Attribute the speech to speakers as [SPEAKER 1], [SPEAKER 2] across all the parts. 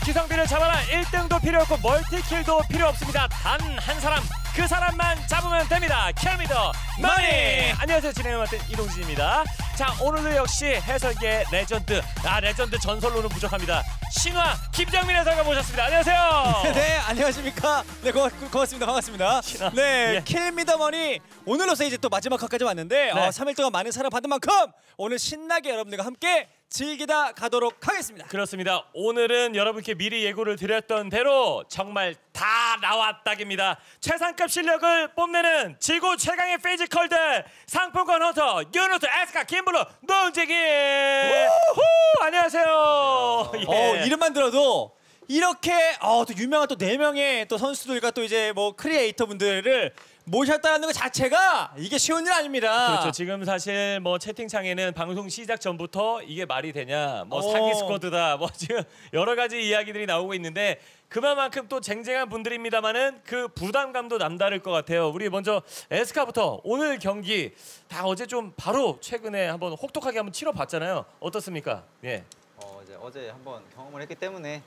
[SPEAKER 1] 네, 기성비를 잡아라 1등도 필요 없고 multi kill도 필요 없습니다. 단 한 사람 그 사람만 잡으면 됩니다. 킬미더머니 안녕하세요 진행을 맡은 이동진입니다. 자 오늘도 역시 해설계 레전드 아 레전드 전설로는 부족합니다. 신화 김정민 해설가 모셨습니다. 안녕하세요.
[SPEAKER 2] 네, 안녕하십니까. 네, 고, 고맙습니다. 반갑습니다.
[SPEAKER 1] 신화.
[SPEAKER 2] 네,
[SPEAKER 1] 예.
[SPEAKER 2] 킬미더머니 오늘로서 이제 또 마지막 화까지 왔는데
[SPEAKER 1] 네.
[SPEAKER 2] 어, 3일 동안 많은 사랑 받은 만큼 오늘 신나게 여러분들과 함께 즐기다 가도록 하겠습니다.
[SPEAKER 1] 그렇습니다. 오늘은 여러분께 미리 예고를 드렸던 대로 정말 다 나왔다깁니다. 최상급 실력을 뽐내는 지구 최강의 physical들 상품권 헌터 유누트 에스카 김블루 노은재기 후 안녕하세요. 예.
[SPEAKER 2] 어, 이름만 들어도 이렇게 어, 또 유명한 또 네 명의 또 선수들과 또 이제 뭐 크리에이터 분들을 모셨다는 것 자체가 이게 쉬운 일 아닙니다.
[SPEAKER 1] 그렇죠. 지금 사실 뭐 채팅창에는 방송 시작 전부터 이게 말이 되냐, 뭐
[SPEAKER 2] 어.
[SPEAKER 1] 사기 squad다, 뭐 지금 여러 가지 이야기들이 나오고 있는데 그만큼 또 쟁쟁한 분들입니다만은 그 부담감도 남다를 것 같아요. 우리 먼저 에스카부터 오늘 경기 다 어제 좀 바로 최근에 한번 혹독하게 한번 치러봤잖아요. 어떻습니까? 예.
[SPEAKER 3] 어, 이제 어제 한번 경험을 했기 때문에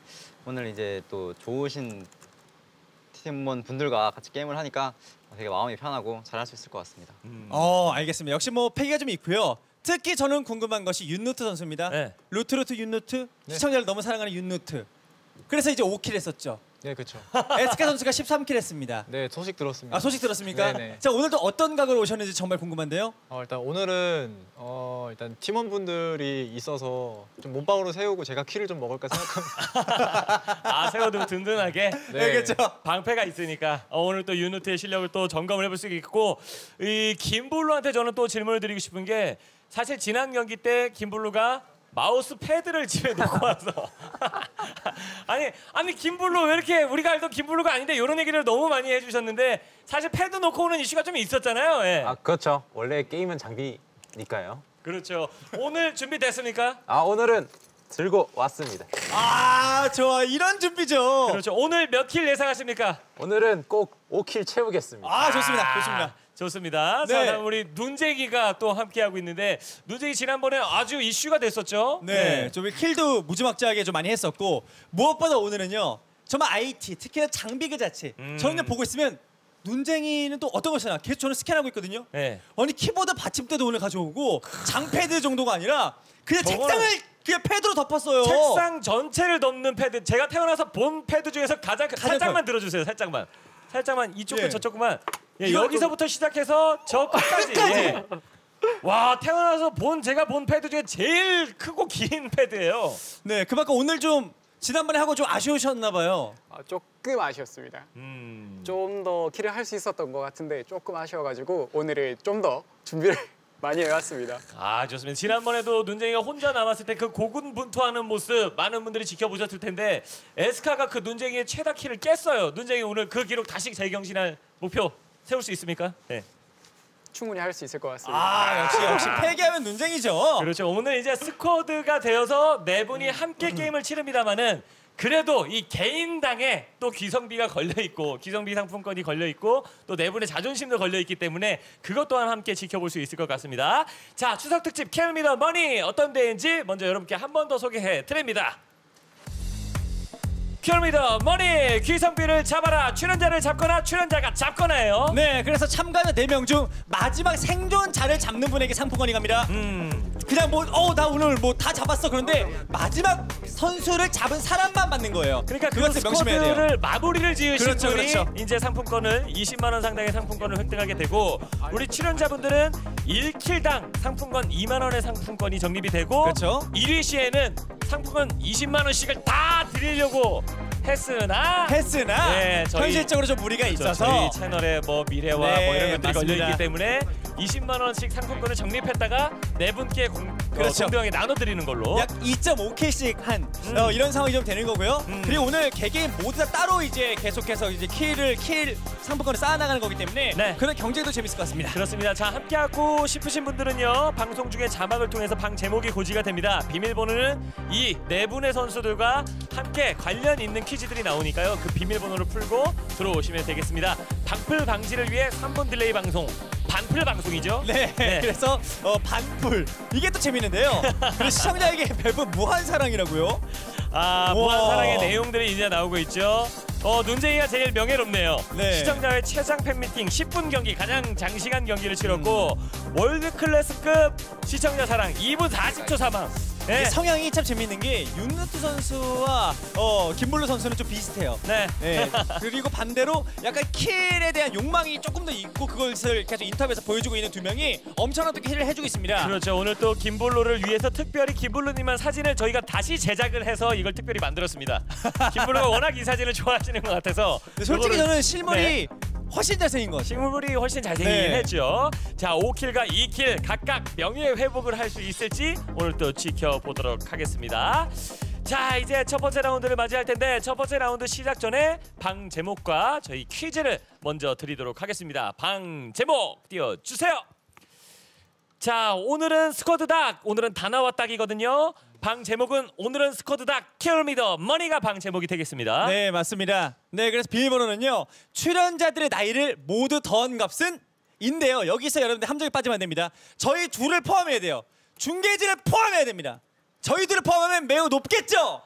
[SPEAKER 3] 오늘 이제 또 좋으신 팀원 분들과 같이 게임을 하니까 되게 마음이 편하고 잘할 수 있을 것 같습니다.
[SPEAKER 1] 음.
[SPEAKER 2] 어, 알겠습니다. 역시 뭐 패기가 좀 있고요. 특히 저는 궁금한 것이 윤누트 선수입니다.
[SPEAKER 1] 네.
[SPEAKER 2] 루트루트 윤누트 시청자를 너무 사랑하는 윤누트. 그래서 이제 5 kill 했었죠.
[SPEAKER 4] 네, 그렇죠.
[SPEAKER 2] 에스카 선수가 13 kill 했습니다.
[SPEAKER 4] 네, 소식 들었습니다.
[SPEAKER 2] 아 소식 들었습니까?
[SPEAKER 4] 네네.
[SPEAKER 2] 자 오늘도 어떤 각오로 오셨는지 정말 궁금한데요.
[SPEAKER 4] 어, 일단 오늘은 어, 일단 팀원분들이 있어서 좀 몸빵으로 세우고 제가 kill을 좀 먹을까 생각합니다.
[SPEAKER 1] 아 세워도 든든하게.
[SPEAKER 2] 네, 그렇죠.
[SPEAKER 1] 방패가 있으니까 어, 오늘 또 유누트의 실력을 또 점검을 해볼 수 있고 이 김블루한테 저는 또 질문을 드리고 싶은 게 사실 지난 경기 때 김블루가 마우스 패드를 집에 놓고 와서 아니 아니 김블루 왜 이렇게 우리가 알던 김블루가 아닌데 이런 얘기를 너무 많이 해주셨는데 사실 패드 놓고 오는 이슈가 좀 있었잖아요. 예.
[SPEAKER 5] 아 그렇죠. 원래 게임은 장비니까요.
[SPEAKER 1] 그렇죠. 오늘 준비됐습니까?
[SPEAKER 5] 아 오늘은 들고 왔습니다.
[SPEAKER 2] 아 좋아 이런 준비죠.
[SPEAKER 1] 그렇죠. 오늘 몇 kill 예상하십니까?
[SPEAKER 5] 오늘은 꼭 5 kill 채우겠습니다.
[SPEAKER 2] 아 좋습니다, 좋습니다.
[SPEAKER 1] 좋습니다.
[SPEAKER 2] 네.
[SPEAKER 1] 자, 다음 우리 눈재기가 또 함께하고 있는데 눈재기 지난번에 아주 이슈가 됐었죠.
[SPEAKER 2] 네, 좀 kill도 무지막지하게 좀 많이 했었고 무엇보다 오늘은요 정말 IT 특히나 장비 그 자체
[SPEAKER 1] 음.
[SPEAKER 2] 저는 보고 있으면 눈쟁이는 또 어떤 것이나 계속 저는 스캔하고 있거든요.
[SPEAKER 1] 네.
[SPEAKER 2] 아니 키보드 받침대도 오늘 가져오고 장패드 정도가 아니라 그냥 책상을 그냥 패드로 덮었어요.
[SPEAKER 1] 책상 전체를 덮는 패드. 제가 태어나서 본 패드 중에서 가장,
[SPEAKER 2] 가장
[SPEAKER 1] 살짝만
[SPEAKER 2] 커요.
[SPEAKER 1] 들어주세요. 살짝만. 살짝만 이쪽과
[SPEAKER 2] 예.
[SPEAKER 1] 저쪽만. 예, 여기서부터 시작해서 저 끝까지. 예. 와 태어나서 본 제가 본 패드 중에 제일 크고 긴 패드예요.
[SPEAKER 2] 네, 그만큼 오늘 좀 지난번에 하고 좀 아쉬우셨나 봐요.
[SPEAKER 6] 아, 조금 아쉬웠습니다.
[SPEAKER 1] 음.
[SPEAKER 6] 좀더 킬을 할수 있었던 것 같은데 조금 아쉬워가지고 오늘은 좀 더 준비를 많이 해왔습니다.
[SPEAKER 1] 아 좋습니다. 지난번에도 눈쟁이가 혼자 남았을 때 그 고군분투하는 모습 많은 분들이 지켜보셨을 텐데 에스카가 그 눈쟁이의 최다 키를 깼어요. 눈쟁이 오늘 그 기록 다시 재경신할 목표 세울 수 있습니까? 네.
[SPEAKER 6] 충분히 할 수 있을 것 같습니다.
[SPEAKER 2] 아 역시 역시 패기하면 눈쟁이죠.
[SPEAKER 1] 그렇죠. 오늘 이제 스쿼드가 되어서 네 분이 함께 게임을 치릅니다만은 그래도 이 개인당에 또 기성비가 걸려 있고 기성비 상품권이 걸려 있고 또 네 분의 자존심도 걸려 있기 때문에 그것 또한 함께 지켜볼 수 있을 것 같습니다. 자 추석 특집 캘미더 머니 어떤 대회인지 먼저 여러분께 한 번 더 소개해 드립니다. 킬미더머니 가성비를 잡아라 출연자를 잡거나 출연자가 잡거나예요.
[SPEAKER 2] 네, 그래서 참가자 4명 중 마지막 생존자를 잡는 분에게 상품권이 갑니다.
[SPEAKER 1] 음.
[SPEAKER 2] 그냥 뭐 어 나 오늘 뭐 다 잡았어 그런데 마지막 선수를 잡은 사람만 받는 거예요.
[SPEAKER 1] 그러니까 그
[SPEAKER 2] 그것을 명심해야 돼요.
[SPEAKER 1] squad를 마무리를 지으신
[SPEAKER 2] 그렇죠,
[SPEAKER 1] 분이
[SPEAKER 2] 그렇죠.
[SPEAKER 1] 이제 상품권을 20만 원 상당의 상품권을 획득하게 되고 우리 출연자분들은 1kill당 상품권 2만 원의 상품권이 적립이 되고
[SPEAKER 2] 그렇죠.
[SPEAKER 1] 1위 시에는 상품권 20만 원씩을 다 드리려고 했으나
[SPEAKER 2] 했으나
[SPEAKER 1] 네, 저희-
[SPEAKER 2] 현실적으로 좀 무리가
[SPEAKER 1] 그렇죠.
[SPEAKER 2] 있어서
[SPEAKER 1] 저희 채널의 뭐 미래와
[SPEAKER 2] 네,
[SPEAKER 1] 뭐 이런 것들이 걸려
[SPEAKER 2] 맞습니다.
[SPEAKER 1] 있기 때문에 20만 원씩 상품권을 적립했다가 네 분께 공,
[SPEAKER 2] 그렇죠.
[SPEAKER 1] 어, 동등하게 나눠 드리는 걸로
[SPEAKER 2] 약 2.5킬씩 한 어, 이런 상황이 좀 되는 거고요.
[SPEAKER 1] 음.
[SPEAKER 2] 그리고 오늘 개개인 모두 다 따로 이제 계속해서 이제 킬을 킬 상품권을 쌓아나가는 거기 때문에
[SPEAKER 1] 네.
[SPEAKER 2] 그런 경쟁도 재밌을 것 같습니다.
[SPEAKER 1] 그렇습니다. 자 함께하고 싶으신 분들은요 방송 중에 자막을 통해서 방 제목이 고지가 됩니다. 비밀번호는 이 네 분의 선수들과 함께 관련 있는 퀴즈들이 나오니까요 그 비밀번호를 풀고 들어오시면 되겠습니다. 방플 방지를 위해 3분 delay 방송 방플 방송이죠.
[SPEAKER 2] 네,
[SPEAKER 1] 네.
[SPEAKER 2] 그래서 어, 방플 이게 또 재밌는데요. 시청자에게 베푼 무한 사랑이라고요.
[SPEAKER 1] 아. 무한 사랑의 내용들이 이제 나오고 있죠. 어 눈쟁이가 제일 명예롭네요.
[SPEAKER 2] 네.
[SPEAKER 1] 시청자의 최장 팬미팅 10분 경기 가장 장시간 경기를 치렀고
[SPEAKER 2] 음.
[SPEAKER 1] world class급 시청자 사랑 2분 40초 사망. 네.
[SPEAKER 2] 성향이 참 재밌는 게 윤누트 선수와 어, 김블루 선수는 좀 비슷해요.
[SPEAKER 1] 네.
[SPEAKER 2] 네. 그리고 반대로 약간 킬에 대한 욕망이 조금 더 있고 그것을 계속 인터뷰에서 보여주고 있는 두 명이 엄청나게 킬을 해주고 있습니다.
[SPEAKER 1] 그렇죠. 오늘 또 김블루를 위해서 특별히 김블루님한 사진을 저희가 다시 제작을 해서 이걸 특별히 만들었습니다. 김블루가 워낙 이 사진을 좋아하시는 것 같아서
[SPEAKER 2] 솔직히 저는 실물이
[SPEAKER 1] 네.
[SPEAKER 2] 훨씬 잘생긴 것 같아요.
[SPEAKER 1] 식물이 훨씬 잘생기긴
[SPEAKER 2] 네.
[SPEAKER 1] 했죠. 자, 5kill과 2kill 각각 명예 회복을 할 수 있을지 오늘 또 지켜보도록 하겠습니다. 자, 이제 첫 번째 라운드를 맞이할 텐데 첫 번째 라운드 시작 전에 방 제목과 저희 퀴즈를 먼저 드리도록 하겠습니다. 방 제목 띄워 주세요. 자, 오늘은 squad닭, 오늘은 다 나와 딱이거든요. 방 제목은 오늘은 squad닭 킬미더머니가 방 제목이 되겠습니다.
[SPEAKER 2] 네 맞습니다. 네 그래서 비밀번호는요 출연자들의 나이를 모두 더한 값은 인데요. 여기서 여러분들 함정에 빠지면 안 됩니다. 저희 둘을 포함해야 돼요. 중계진을 포함해야 됩니다. 저희 둘을 포함하면 매우 높겠죠.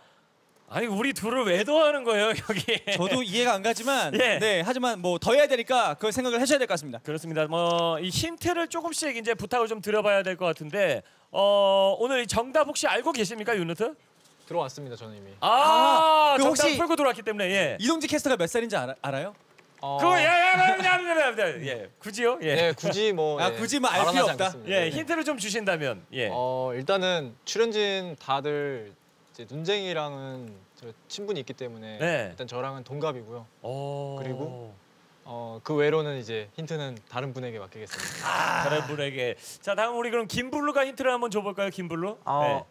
[SPEAKER 1] 아니 우리 둘을 왜 더하는 거예요 여기?
[SPEAKER 2] 저도 이해가 안 가지만
[SPEAKER 1] 예.
[SPEAKER 2] 네 하지만 뭐 더 해야 되니까 그걸 생각을 하셔야 될 것 같습니다.
[SPEAKER 1] 그렇습니다. 뭐 이 힌트를 조금씩 이제 부탁을 좀 드려봐야 될 것 같은데 어 오늘 이 정답 혹시 알고 계십니까 유니트?
[SPEAKER 4] 들어왔습니다 저는 이미.
[SPEAKER 1] 아,
[SPEAKER 2] 아, 그
[SPEAKER 1] 정답
[SPEAKER 2] 혹시-
[SPEAKER 1] 풀고 들어왔기 때문에 예.
[SPEAKER 2] 이동지 캐스터가 몇 살인지 알아, 알아요?
[SPEAKER 4] 어,
[SPEAKER 1] 그거 예예예 예 예. 굳이요? 예.
[SPEAKER 4] 네 굳이 뭐
[SPEAKER 2] 아,
[SPEAKER 4] 예,
[SPEAKER 2] 굳이 뭐알 필요 없다.
[SPEAKER 4] 않겠습니다.
[SPEAKER 1] 예,
[SPEAKER 4] 네.
[SPEAKER 1] 힌트를 좀 주신다면 예.
[SPEAKER 4] 어 일단은 출연진 다들 이제 눈쟁이랑은 저 친분이 있기 때문에
[SPEAKER 1] 네.
[SPEAKER 4] 일단 저랑은 동갑이고요.
[SPEAKER 1] 어...
[SPEAKER 4] 그리고? 어 그 외로는 이제 힌트는 다른 분에게 맡기겠습니다.
[SPEAKER 1] 다른 분에게 자 다음 우리 그럼 김블루가 힌트를 한번 줘볼까요 김블루?
[SPEAKER 5] 어,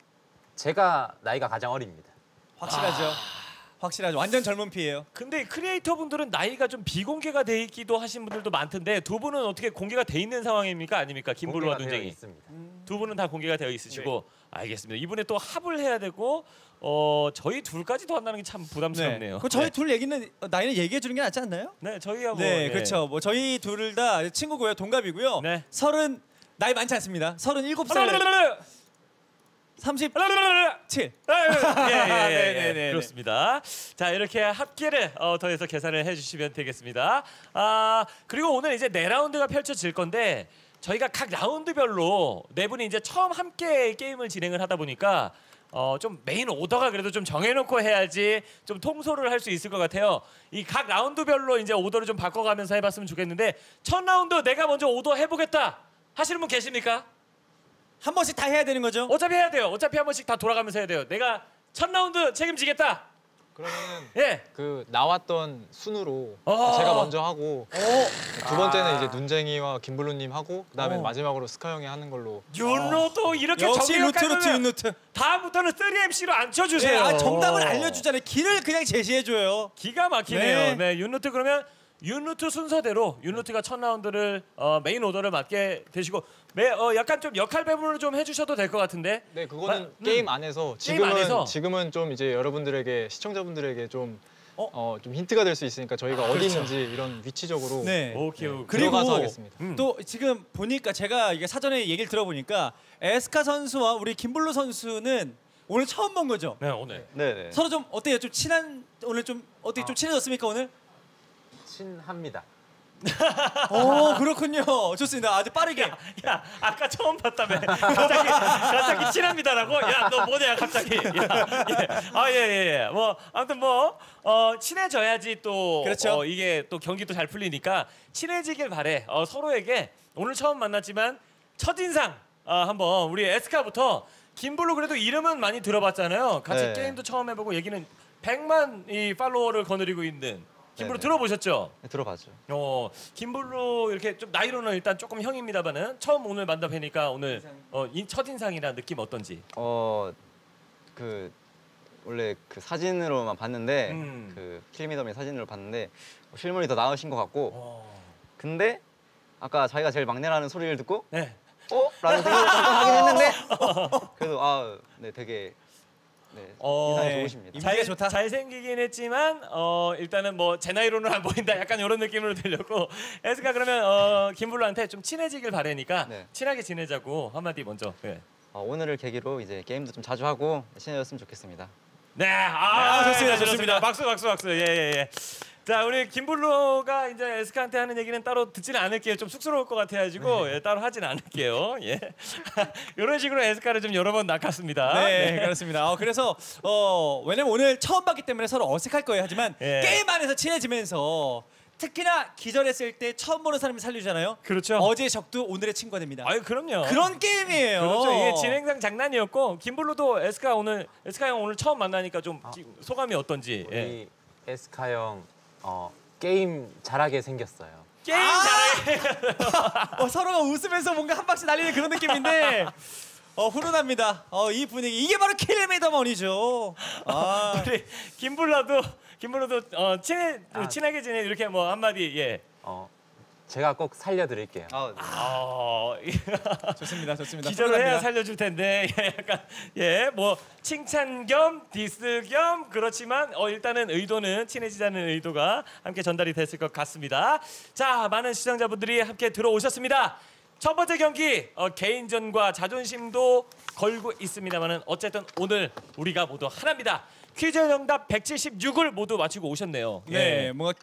[SPEAKER 5] 제가 나이가 가장 어립니다.
[SPEAKER 2] 확실하죠.
[SPEAKER 1] 아.
[SPEAKER 2] 확실하죠. 완전 젊은 피예요.
[SPEAKER 1] 근데 크리에이터 분들은 나이가 좀 비공개가 돼 있기도 하신 분들도 많던데 두 분은 어떻게 공개가 돼 있는 상황입니까 아닙니까 김블루와 눈쟁이?
[SPEAKER 5] 있습니다.
[SPEAKER 1] 두 분은 다 공개가 되어 있으시고 알겠습니다. 이분에 또 합을 해야 되고 어 저희 둘까지도 한다는 게 참 부담스럽네요.
[SPEAKER 2] 그 저희 둘 얘기는 어, 나이는 얘기해 주는 게 낫지 않나요?
[SPEAKER 1] 네, 네 저희하고
[SPEAKER 2] 네,
[SPEAKER 1] 예.
[SPEAKER 2] 그렇죠. 뭐 저희 둘 다 친구고요, 동갑이고요.
[SPEAKER 1] 네.
[SPEAKER 2] 서른 나이 많지 않습니다. 서른 일곱 살, 삼십 칠.
[SPEAKER 1] 예예예
[SPEAKER 2] 네, 네, 네,
[SPEAKER 1] 그렇습니다. 자 이렇게 합계를 어, 더해서 계산을 해 주시면 되겠습니다. 아 그리고 오늘 이제 네 라운드가 펼쳐질 건데 저희가 각 라운드별로 네 분이 이제 처음 함께 게임을 진행을 하다 보니까 어, 좀 메인 오더가 그래도 좀 정해놓고 해야지 좀 통솔을 할 수 있을 것 같아요. 이 각 라운드별로 이제 오더를 좀 바꿔가면서 해봤으면 좋겠는데 첫 라운드 내가 먼저 오더 해보겠다 하시는 분 계십니까?
[SPEAKER 2] 한 번씩 다 해야 되는 거죠?
[SPEAKER 1] 어차피 해야 돼요. 어차피 한 번씩 다 돌아가면서 해야 돼요. 내가 첫 라운드 책임지겠다.
[SPEAKER 4] 그러면은
[SPEAKER 1] 예.
[SPEAKER 4] 그 나왔던 순으로
[SPEAKER 1] 어.
[SPEAKER 4] 제가 먼저 하고 두 번째는
[SPEAKER 5] 아.
[SPEAKER 4] 이제 눈쟁이와 김블루님 하고 그다음에
[SPEAKER 2] 어.
[SPEAKER 4] 마지막으로 스카 형이 하는 걸로
[SPEAKER 1] 윤로도 이렇게
[SPEAKER 2] 역시 루트 루트 윤루트.
[SPEAKER 1] 다음부터는 3MC로
[SPEAKER 2] 네,
[SPEAKER 1] 앉혀주세요.
[SPEAKER 2] 아, 정답을 알려주잖아요. 길을 그냥 제시해 줘요.
[SPEAKER 1] 기가 막히네요.
[SPEAKER 2] 네.
[SPEAKER 1] 네, 윤루트 그러면 윤루트 순서대로 윤루트가 첫 라운드를 어, 메인 오더를 맡게 되시고 매, 어, 약간 좀 역할 배분을 좀 해주셔도 될 것 같은데.
[SPEAKER 4] 네 그거는
[SPEAKER 1] 아, 음.
[SPEAKER 4] 게임 안에서
[SPEAKER 1] 게임
[SPEAKER 4] 지금은
[SPEAKER 1] 안에서?
[SPEAKER 4] 지금은 좀 이제 여러분들에게 시청자분들에게 좀
[SPEAKER 2] 어?
[SPEAKER 4] 어? 좀 힌트가 될 수 있으니까 저희가 어디
[SPEAKER 1] 그렇죠.
[SPEAKER 4] 있는지 이런 위치적으로
[SPEAKER 2] 네.
[SPEAKER 1] 오케이. 오케이.
[SPEAKER 2] 그리고
[SPEAKER 4] 들어가서 하겠습니다.
[SPEAKER 1] 음.
[SPEAKER 2] 또 지금 보니까 제가 이게 사전에 얘기를 들어보니까 에스카 선수와 우리 김블루 선수는 오늘 처음 본 거죠?
[SPEAKER 1] 네 오늘.
[SPEAKER 3] 네네.
[SPEAKER 2] 서로 좀 어때요? 좀 친한 오늘 좀 어떻게 좀 친해졌습니까 오늘?
[SPEAKER 5] 친합니다.
[SPEAKER 2] 오 그렇군요. 좋습니다. 아주 빠르게.
[SPEAKER 1] 야 아까 처음 봤다며 갑자기 갑자기 친합니다라고 야 너 뭐냐 갑자기 아예예 예 뭐 아무튼 뭐 어, 친해져야지 또
[SPEAKER 2] 그렇죠.
[SPEAKER 1] 어, 이게 또 경기도 잘 풀리니까 친해지길 바래 어, 서로에게 오늘 처음 만났지만 첫 인상 어, 한번 우리 에스카부터 김블루 그래도 이름은 많이 들어봤잖아요 같이
[SPEAKER 3] 네.
[SPEAKER 1] 게임도 처음 해보고 얘기는 100만 이 팔로워를 거느리고 있는 김블루
[SPEAKER 3] 네네.
[SPEAKER 1] 들어보셨죠?
[SPEAKER 3] 네, 들어봤죠.
[SPEAKER 1] 어 김블루 이렇게 좀 나이로는 일단 조금 형입니다만은 처음 오늘 만나 뵈니까 오늘 어 첫 인상이나 느낌 어떤지.
[SPEAKER 3] 어 그 원래 그 사진으로만 봤는데
[SPEAKER 1] 음.
[SPEAKER 3] 그 킬미더미 사진으로 봤는데 어, 실물이 더 나으신 것 같고
[SPEAKER 1] 어.
[SPEAKER 3] 근데 아까 자기가 제일 막내라는 소리를 듣고
[SPEAKER 1] 네.
[SPEAKER 3] 어? 라는 생각을 하긴 했는데 그래도 아 네 되게 네,
[SPEAKER 1] 어,
[SPEAKER 3] 인상이
[SPEAKER 2] 네.
[SPEAKER 3] 좋으십니다.
[SPEAKER 2] 이- 분위기가 좋다.
[SPEAKER 1] 잘생기긴 했지만 어 일단은 뭐 제 나이로는 안 보인다 약간 이런 느낌으로 들렸고 에스카 그러면 어 김블루한테 좀 친해지길 바라니까
[SPEAKER 3] 네.
[SPEAKER 1] 친하게 지내자고 한마디 먼저 예.
[SPEAKER 3] 어, 오늘을 계기로 이제 게임도 좀 자주 하고 친해졌으면 좋겠습니다.
[SPEAKER 1] 네, 아,
[SPEAKER 2] 네, 좋습니다, 좋습니다.
[SPEAKER 1] 박수, 박수, 박수. 예, 예, 예. 자, 우리 김블루가 이제 에스카한테 하는 얘기는 따로 듣지는 않을게요. 좀 쑥스러울 것 같아가지고
[SPEAKER 2] 네.
[SPEAKER 1] 예, 따로 하진 않을게요. 예, 이런 식으로 에스카를 좀 여러 번 낚았습니다.
[SPEAKER 2] 네, 그렇습니다. 어, 그래서 어, 왜냐면 오늘 처음 봤기 때문에 서로 어색할 거예요. 하지만
[SPEAKER 1] 예.
[SPEAKER 2] 게임 안에서 친해지면서 특히나 기절했을 때 처음 보는 사람이 살려주잖아요.
[SPEAKER 1] 그렇죠.
[SPEAKER 2] 어제의 적도 오늘의 친구가 됩니다.
[SPEAKER 1] 아유, 그럼요.
[SPEAKER 2] 그런 게임이에요.
[SPEAKER 1] 그렇죠. 이게 진행상 장난이었고 김블루도 에스카 오늘 에스카 형 오늘 처음 만나니까 좀 기- 소감이 어떤지. 예.
[SPEAKER 5] 우리 에스카 형 어, 게임 잘하게 생겼어요.
[SPEAKER 1] 게임 잘하게.
[SPEAKER 2] 어, 서로가 웃으면서 뭔가 한 박씩 날리는 그런 느낌인데 어, 훈훈합니다. 어, 이 분위기 이게 바로 킬미더머니죠. 아,
[SPEAKER 1] 우리 김블루도 김블루도 어, 친해
[SPEAKER 5] 아.
[SPEAKER 1] 친하게 지내 이렇게 뭐 한마디 예.
[SPEAKER 5] 어, 제가 꼭 살려드릴게요.
[SPEAKER 3] 아, 네.
[SPEAKER 1] 어,
[SPEAKER 2] 좋습니다, 좋습니다.
[SPEAKER 1] 기절을 해야. 살려줄 텐데 예, 약간 예 뭐 칭찬 겸 디스 겸 그렇지만 어 일단은 의도는 친해지자는 의도가 함께 전달이 됐을 것 같습니다. 자 많은 시청자분들이 함께 들어오셨습니다. 첫 번째 경기 어, 개인전과 자존심도 걸고 있습니다만은 어쨌든 오늘 우리가 모두 하나입니다. 퀴즈 정답 176을 모두 맞히고 오셨네요.
[SPEAKER 2] 네,
[SPEAKER 1] 예.
[SPEAKER 2] 뭔가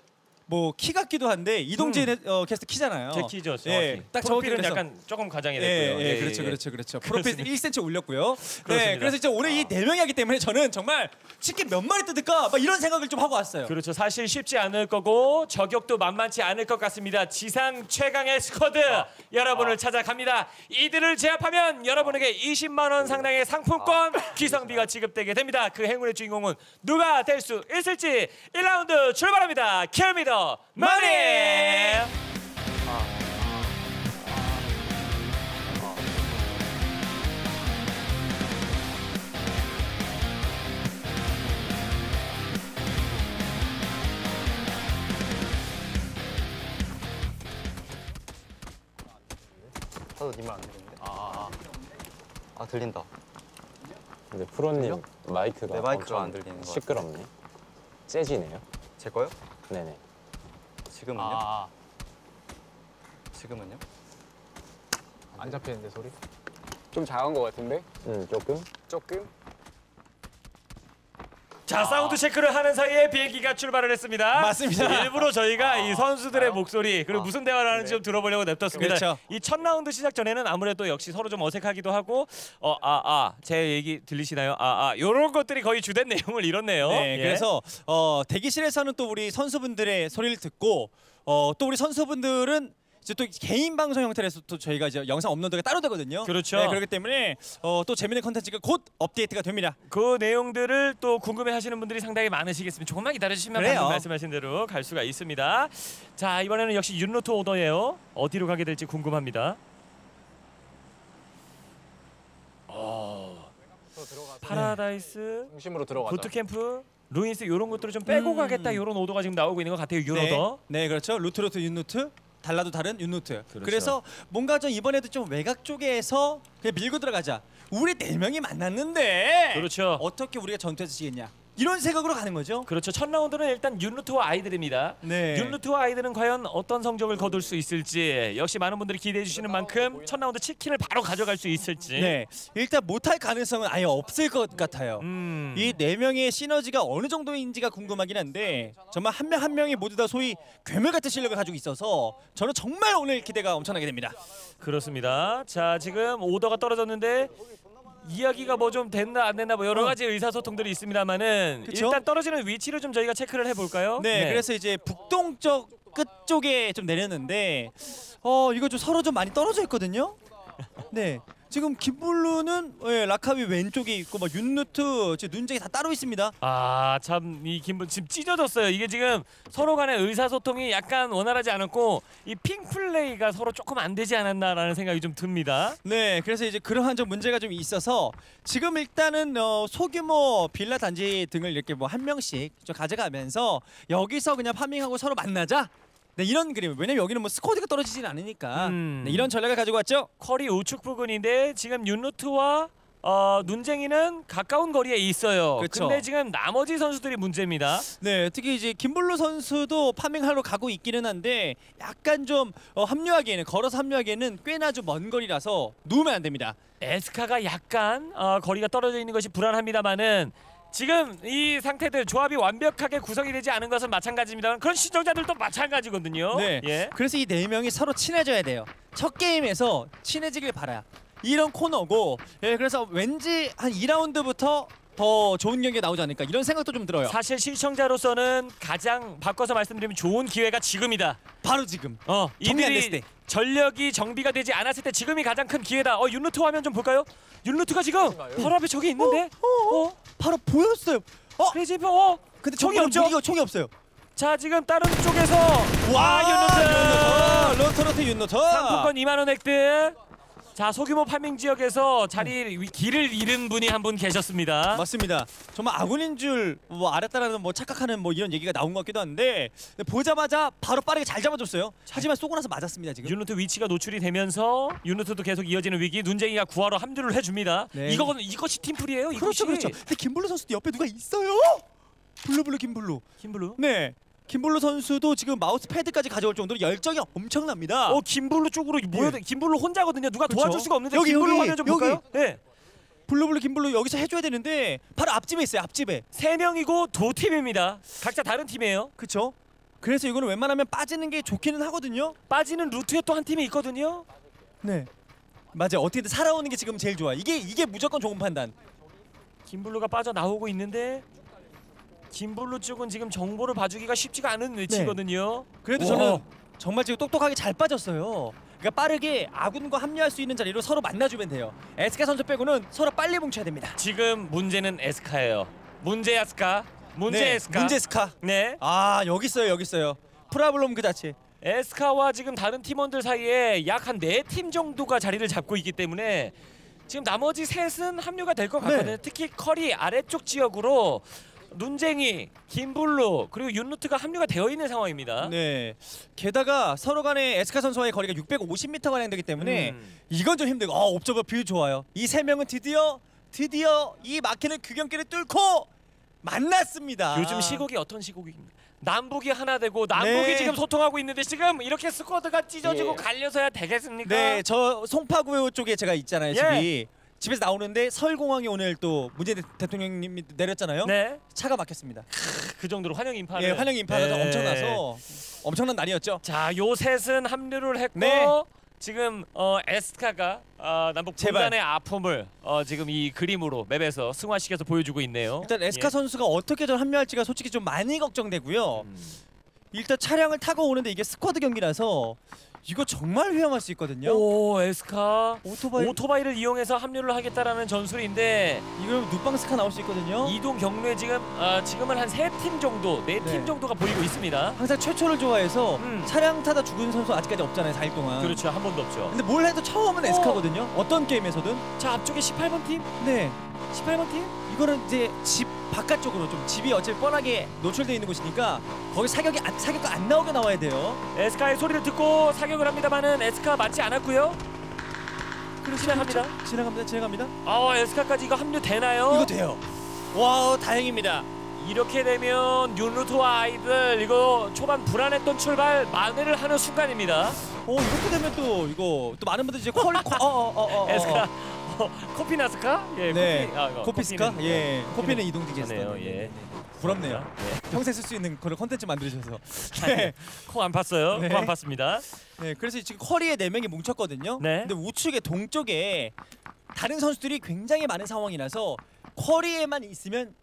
[SPEAKER 2] 뭐 키 같기도 한데 이동진 어, 캐스터 키잖아요.
[SPEAKER 1] 제 키죠, 정확히.
[SPEAKER 2] 예, 딱
[SPEAKER 1] 프로필은 약간 조금 과장이
[SPEAKER 2] 예,
[SPEAKER 1] 됐고요.
[SPEAKER 2] 예, 그렇죠, 그렇죠, 그렇죠. 프로필
[SPEAKER 1] 그렇습니다.
[SPEAKER 2] 1cm 올렸고요.
[SPEAKER 1] 그렇습니다. 아.
[SPEAKER 2] 네, 그래서 이제 오늘 이 네 명이 하기 때문에 저는 정말 치킨 몇 마리 뜯을까 막 이런 생각을 좀 하고 왔어요.
[SPEAKER 1] 그렇죠. 사실 쉽지 않을 거고 저격도 만만치 않을 것 같습니다. 지상 최강의 squad 여러분을 찾아갑니다. 이들을 제압하면 여러분에게 20만 원 상당의 상품권 기성비가 지급되게 됩니다. 그 행운의 주인공은 누가 될 수 있을지 1라운드 출발합니다. 킬미더 머니.
[SPEAKER 3] 하도 님을 안 들리는데. 아, 아 들린다.
[SPEAKER 5] 근데 프로님 마이크가
[SPEAKER 3] 내 마이크가 안 들리는 것
[SPEAKER 5] 시끄럽네. 재지네요.
[SPEAKER 3] 제 거요?
[SPEAKER 5] 네네.
[SPEAKER 3] 지금은요?
[SPEAKER 2] 아,
[SPEAKER 3] 지금은요?
[SPEAKER 4] 안 잡히는데 소리?
[SPEAKER 6] 좀 작은 것 같은데
[SPEAKER 5] 음 조금.
[SPEAKER 6] 조금
[SPEAKER 1] 자 사운드 체크를 하는 사이에 비행기가 출발을 했습니다.
[SPEAKER 2] 맞습니다.
[SPEAKER 1] 일부러 저희가 이 선수들의 목소리 그리고 무슨 대화를 하는지 좀 들어보려고 냅뒀습니다.
[SPEAKER 2] 그렇죠.
[SPEAKER 1] 이 첫 라운드 시작 전에는 아무래도 역시 서로 좀 어색하기도 하고 어 아 아 제 얘기 들리시나요? 아 아 이런 것들이 거의 주된 내용을 이뤘네요.
[SPEAKER 2] 네,
[SPEAKER 1] 예.
[SPEAKER 2] 그래서 어, 대기실에서는 또 우리 선수분들의 소리를 듣고 어, 또 우리 선수분들은 이제 또 개인 방송 형태로서 또 저희가 이제 영상 업로드가 따로 되거든요.
[SPEAKER 1] 그렇죠.
[SPEAKER 2] 네, 그렇기 때문에 어, 또 재밌는 컨텐츠가 곧 업데이트가 됩니다.
[SPEAKER 1] 그 내용들을 또 궁금해하시는 분들이 상당히 많으시겠습니다. 조금만 기다려주시면
[SPEAKER 2] 그래요.
[SPEAKER 1] 방금 말씀하신 대로 갈 수가 있습니다. 자 이번에는 역시 윤루트 오더예요. 어디로 가게 될지 궁금합니다. 어, 파라다이스
[SPEAKER 4] 중심으로 들어가자.
[SPEAKER 1] 부트캠프 루인스 이런 것들을 좀 빼고
[SPEAKER 2] 음.
[SPEAKER 1] 가겠다 이런 오더가 지금 나오고 있는 것 같아요. 윤오더.
[SPEAKER 2] 네, 네, 그렇죠. 루트 루트 윤루트 달라도 다른 윤루트.
[SPEAKER 1] 그렇죠.
[SPEAKER 2] 그래서 뭔가 좀 이번에도 좀 외곽 쪽에서 그냥 밀고 들어가자. 우리 네 명이 만났는데
[SPEAKER 1] 그렇죠.
[SPEAKER 2] 어떻게 우리가 전투에서 지겠냐? 이런 생각으로 가는 거죠.
[SPEAKER 1] 그렇죠. 첫 라운드는 일단 윤루트와 아이들입니다.
[SPEAKER 2] 네.
[SPEAKER 1] 윤루트와 아이들은 과연 어떤 성적을 거둘 수 있을지 역시 많은 분들이 기대해 주시는 만큼 첫 라운드 치킨을 바로 가져갈 수 있을지.
[SPEAKER 2] 네, 일단 못할 가능성은 아예 없을 것 같아요.
[SPEAKER 1] 음.
[SPEAKER 2] 이 네 명의 시너지가 어느 정도인지가 궁금하긴 한데 정말 한 명 한 명이 모두 다 소위 괴물 같은 실력을 가지고 있어서 저는 정말 오늘 기대가 엄청나게 됩니다.
[SPEAKER 1] 그렇습니다. 자 지금 오더가 떨어졌는데 이야기가 뭐 좀 됐나 안 됐나 뭐 여러 가지 의사소통들이 있습니다만은
[SPEAKER 2] 그쵸?
[SPEAKER 1] 일단 떨어지는 위치를 좀 저희가 체크를 해볼까요?
[SPEAKER 2] 네, 그래서 이제 북동쪽 끝 쪽에 좀 내렸는데 어 이거 좀 서로 좀 많이 떨어져 있거든요. 네. 지금 김블루는 예, 라카비 왼쪽에 있고 막 윤루트 지금 눈쟁이 다 따로 있습니다.
[SPEAKER 1] 아 참 이 김분 지금 찢어졌어요. 이게 지금 서로 간의 의사소통이 약간 원활하지 않았고 이 핑플레이가 서로 조금 안 되지 않았나라는 생각이 좀 듭니다.
[SPEAKER 2] 네, 그래서 이제 그러한 좀 문제가 좀 있어서 지금 일단은 어, 소규모 빌라 단지 등을 이렇게 뭐 한 명씩 좀 가져가면서 여기서 그냥 farming하고 서로 만나자. 네, 이런 그림. 왜냐면 여기는 뭐 squad가 떨어지진 않으니까
[SPEAKER 1] 음.
[SPEAKER 2] 네, 이런 전략을 가지고 왔죠.
[SPEAKER 1] 쿼리 우측 부근인데 지금 윤루트와 어, 눈쟁이는 가까운 거리에 있어요.
[SPEAKER 2] 그렇죠.
[SPEAKER 1] 근데 지금 나머지 선수들이 문제입니다.
[SPEAKER 2] 네, 특히 이제 김블루 선수도 farming하러 가고 있기는 한데 약간 좀 어, 합류하기에는 걸어서 합류하기에는 꽤나 좀 먼 거리라서 누우면 안 됩니다.
[SPEAKER 1] 에스카가 약간 어, 거리가 떨어져 있는 것이 불안합니다만은 지금 이 상태들 조합이 완벽하게 구성이 되지 않은 것은 마찬가지입니다. 그런 시청자들도 마찬가지거든요.
[SPEAKER 2] 네.
[SPEAKER 1] 예.
[SPEAKER 2] 그래서 이 네 명이 서로 친해져야 돼요. 첫 게임에서 친해지길 바라요. 이런 코너고, 예, 그래서 왠지 한 2라운드부터 더 좋은 경기가 나오지 않을까 이런 생각도 좀 들어요.
[SPEAKER 1] 사실 시청자로서는 가장 바꿔서 말씀드리면 좋은 기회가 지금이다.
[SPEAKER 2] 바로 지금.
[SPEAKER 1] 어, 이들이
[SPEAKER 2] 때.
[SPEAKER 1] 전력이 정비가 되지 않았을 때 지금이 가장 큰 기회다. 어, 윤루트 화면 좀 볼까요? 윤루트가 지금 바로 앞에 저기 있는데. 어?
[SPEAKER 2] 바로 보였어요. 어,
[SPEAKER 1] crazy 어?
[SPEAKER 2] 근데
[SPEAKER 1] 총이 없죠?
[SPEAKER 2] 무기가 총이 없어요.
[SPEAKER 1] 자, 지금 다른 쪽에서
[SPEAKER 2] 와,
[SPEAKER 1] 윤루트!
[SPEAKER 2] 윤루트, 루트루트 윤루트.
[SPEAKER 1] 상품권 2만 원 획득. 자, 소규모 farming 지역에서 자리 위- 길을 잃은 분이 한 분 계셨습니다.
[SPEAKER 2] 맞습니다. 정말 아군인 줄 뭐 알았다라는 뭐 착각하는 뭐 이런 얘기가 나온 것 같기도 한데 보자마자 바로 빠르게 잘 잡아줬어요. 하지만 쏘고 나서 맞았습니다 지금.
[SPEAKER 1] 윤루트 위치가 노출이 되면서 윤루트도 계속 이어지는 위기 눈쟁이가 구하러 합류를 해줍니다.
[SPEAKER 2] 네.
[SPEAKER 1] 이거는 이것이 팀플이에요.
[SPEAKER 2] 그렇죠,
[SPEAKER 1] 이것이.
[SPEAKER 2] 그렇죠. 근데 김블루 선수도 옆에 누가 있어요? 블루블루 김블루.
[SPEAKER 1] 김블루.
[SPEAKER 2] 네. 김블루 선수도 지금 마우스 패드까지 가져올 정도로 열정이 엄청납니다.
[SPEAKER 1] 어 김블루 쪽으로 모여
[SPEAKER 2] 예.
[SPEAKER 1] 김블루 혼자거든요. 누가
[SPEAKER 2] 그렇죠.
[SPEAKER 1] 도와줄 수가 없는데
[SPEAKER 2] 여기,
[SPEAKER 1] 김블루 화면 좀
[SPEAKER 2] 여기.
[SPEAKER 1] 볼까요? 네.
[SPEAKER 2] 블루블루 김블루 여기서 해줘야 되는데 바로 앞집에 있어요. 앞집에.
[SPEAKER 1] 세 명이고 도 팀입니다. 각자 다른 팀이에요.
[SPEAKER 2] 그렇죠? 그래서 이거는 웬만하면 빠지는 게 좋기는 하거든요.
[SPEAKER 1] 빠지는 루트에 또 한 팀이 있거든요.
[SPEAKER 2] 네. 맞아요. 어떻게든 살아오는 게 지금 제일 좋아. 이게 이게 무조건 좋은 판단.
[SPEAKER 1] 김블루가 빠져 나오고 있는데 김블루 쪽은 지금 정보를 봐주기가 쉽지가 않은 위치거든요.
[SPEAKER 2] 그래도
[SPEAKER 1] 와.
[SPEAKER 2] 저는 정말 지금 똑똑하게 잘 빠졌어요. 그러니까 빠르게 아군과 합류할 수 있는 자리로 서로 만나주면 돼요. 에스카 선수 빼고는 서로 빨리 뭉쳐야 됩니다.
[SPEAKER 1] 지금 문제는 에스카예요. 문제 에스카. 문제
[SPEAKER 2] 네,
[SPEAKER 1] 에스카.
[SPEAKER 2] 문제 스카.
[SPEAKER 1] 네.
[SPEAKER 2] 아 여기 있어요, 여기 있어요. 프라블럼 그 자체.
[SPEAKER 1] 에스카와 지금 다른 팀원들 사이에 약 한 네 팀 정도가 자리를 잡고 있기 때문에 지금 나머지 셋은 합류가 될 것 같거든요.
[SPEAKER 2] 네.
[SPEAKER 1] 특히 커리 아래쪽 지역으로 눈쟁이, 김블루 그리고 윤루트가 합류가 되어 있는 상황입니다.
[SPEAKER 2] 네. 게다가 서로 간에 에스카 선수와의 거리가 650m가 관련되기 때문에
[SPEAKER 1] 음.
[SPEAKER 2] 이건 좀 힘들고. 어, 옵저버 view 좋아요. 이 세 명은 드디어 드디어 이 막히는 규경길을 뚫고 만났습니다.
[SPEAKER 1] 요즘 시국이 어떤 시국입니까? 남북이 하나 되고 남북이
[SPEAKER 2] 네.
[SPEAKER 1] 지금 소통하고 있는데 지금 이렇게 squad가 찢어지고
[SPEAKER 2] 예.
[SPEAKER 1] 갈려서야 되겠습니까?
[SPEAKER 2] 네, 저 송파구 쪽에 제가 있잖아요,
[SPEAKER 1] 예.
[SPEAKER 2] 집이. 집에서 나오는데 서울공항에 오늘 또 문재인 대- 대통령님이 내렸잖아요.
[SPEAKER 1] 네.
[SPEAKER 2] 차가 막혔습니다.
[SPEAKER 1] 그 정도로 환영 인파를
[SPEAKER 2] 예, 환영 인파가
[SPEAKER 1] 네.
[SPEAKER 2] 엄청나서 엄청난 날이었죠.
[SPEAKER 1] 자, 요 셋은 합류를 했고
[SPEAKER 2] 네.
[SPEAKER 1] 지금 어, 에스카가 어, 남북
[SPEAKER 2] 제발.
[SPEAKER 1] 분단의 아픔을 어, 지금 이 그림으로 맵에서 승화시켜서 보여주고 있네요.
[SPEAKER 2] 일단 에스카
[SPEAKER 1] 예.
[SPEAKER 2] 선수가 어떻게 전 합류할지가 솔직히 좀 많이 걱정되고요.
[SPEAKER 1] 음.
[SPEAKER 2] 일단 차량을 타고 오는데 이게 스쿼드 경기라서 이거 정말 위험할 수 있거든요.
[SPEAKER 1] 오, 에스카
[SPEAKER 2] 오토바이
[SPEAKER 1] 오토바이를 이용해서 합류를 하겠다라는 전술인데
[SPEAKER 2] 이거 누빵 스카 나올 수 있거든요.
[SPEAKER 1] 이동 경로에 지금 어, 지금은 한 세 팀 정도, 네 팀
[SPEAKER 2] 네.
[SPEAKER 1] 정도가 보이고 있습니다.
[SPEAKER 2] 항상 최초를 좋아해서
[SPEAKER 1] 음.
[SPEAKER 2] 차량 타다 죽은 선수 아직까지 없잖아요, 4일 동안.
[SPEAKER 1] 그렇죠, 한 번도 없죠.
[SPEAKER 2] 근데 뭘 해도 처음은
[SPEAKER 1] 어.
[SPEAKER 2] 에스카거든요. 어떤 게임에서든.
[SPEAKER 1] 자, 앞쪽에 18번 팀,
[SPEAKER 2] 네.
[SPEAKER 1] 18번 팀.
[SPEAKER 2] 이거는 이제 집 바깥쪽으로 좀 집이 어차피 뻔하게 노출돼 있는 곳이니까 거기 사격이 안, 사격가 안 나오게 나와야 돼요.
[SPEAKER 1] 에스카의 소리를 듣고 사격을 합니다만은 에스카 맞지 않았고요. 진행합니다.
[SPEAKER 2] 지나갑니다. 지나갑니다.
[SPEAKER 1] 아, 에스카까지 이거 합류 되나요?
[SPEAKER 2] 이거 돼요. 와우 다행입니다.
[SPEAKER 1] 이렇게 되면 윤루트와 아이들 이거 초반 불안했던 출발 만회를 하는 순간입니다.
[SPEAKER 2] 어 이렇게 되면 또 이거 또 많은 분들이 이제 콜 어어 어
[SPEAKER 1] 에스카 어, 코피 나스카? 예,
[SPEAKER 2] 네.
[SPEAKER 1] 코피, 아, 이거
[SPEAKER 2] 코피스카?
[SPEAKER 1] 코피는,
[SPEAKER 2] 예.
[SPEAKER 1] 어,
[SPEAKER 2] 코피는 이동지겠어요.
[SPEAKER 1] 하네요, 예.
[SPEAKER 2] 부럽네요.
[SPEAKER 1] 네.
[SPEAKER 2] 평생 쓸 수 있는 그런 컨텐츠 만들어주셔서. 네.
[SPEAKER 1] 코안 팠어요.
[SPEAKER 2] 네.
[SPEAKER 1] 코안 팠습니다.
[SPEAKER 2] 네. 그래서 지금 커리에 네 명이 뭉쳤거든요.
[SPEAKER 1] 네.
[SPEAKER 2] 근데 우측에 동쪽에 다른 선수들이 굉장히 많은 상황이라서 커리에만 있으면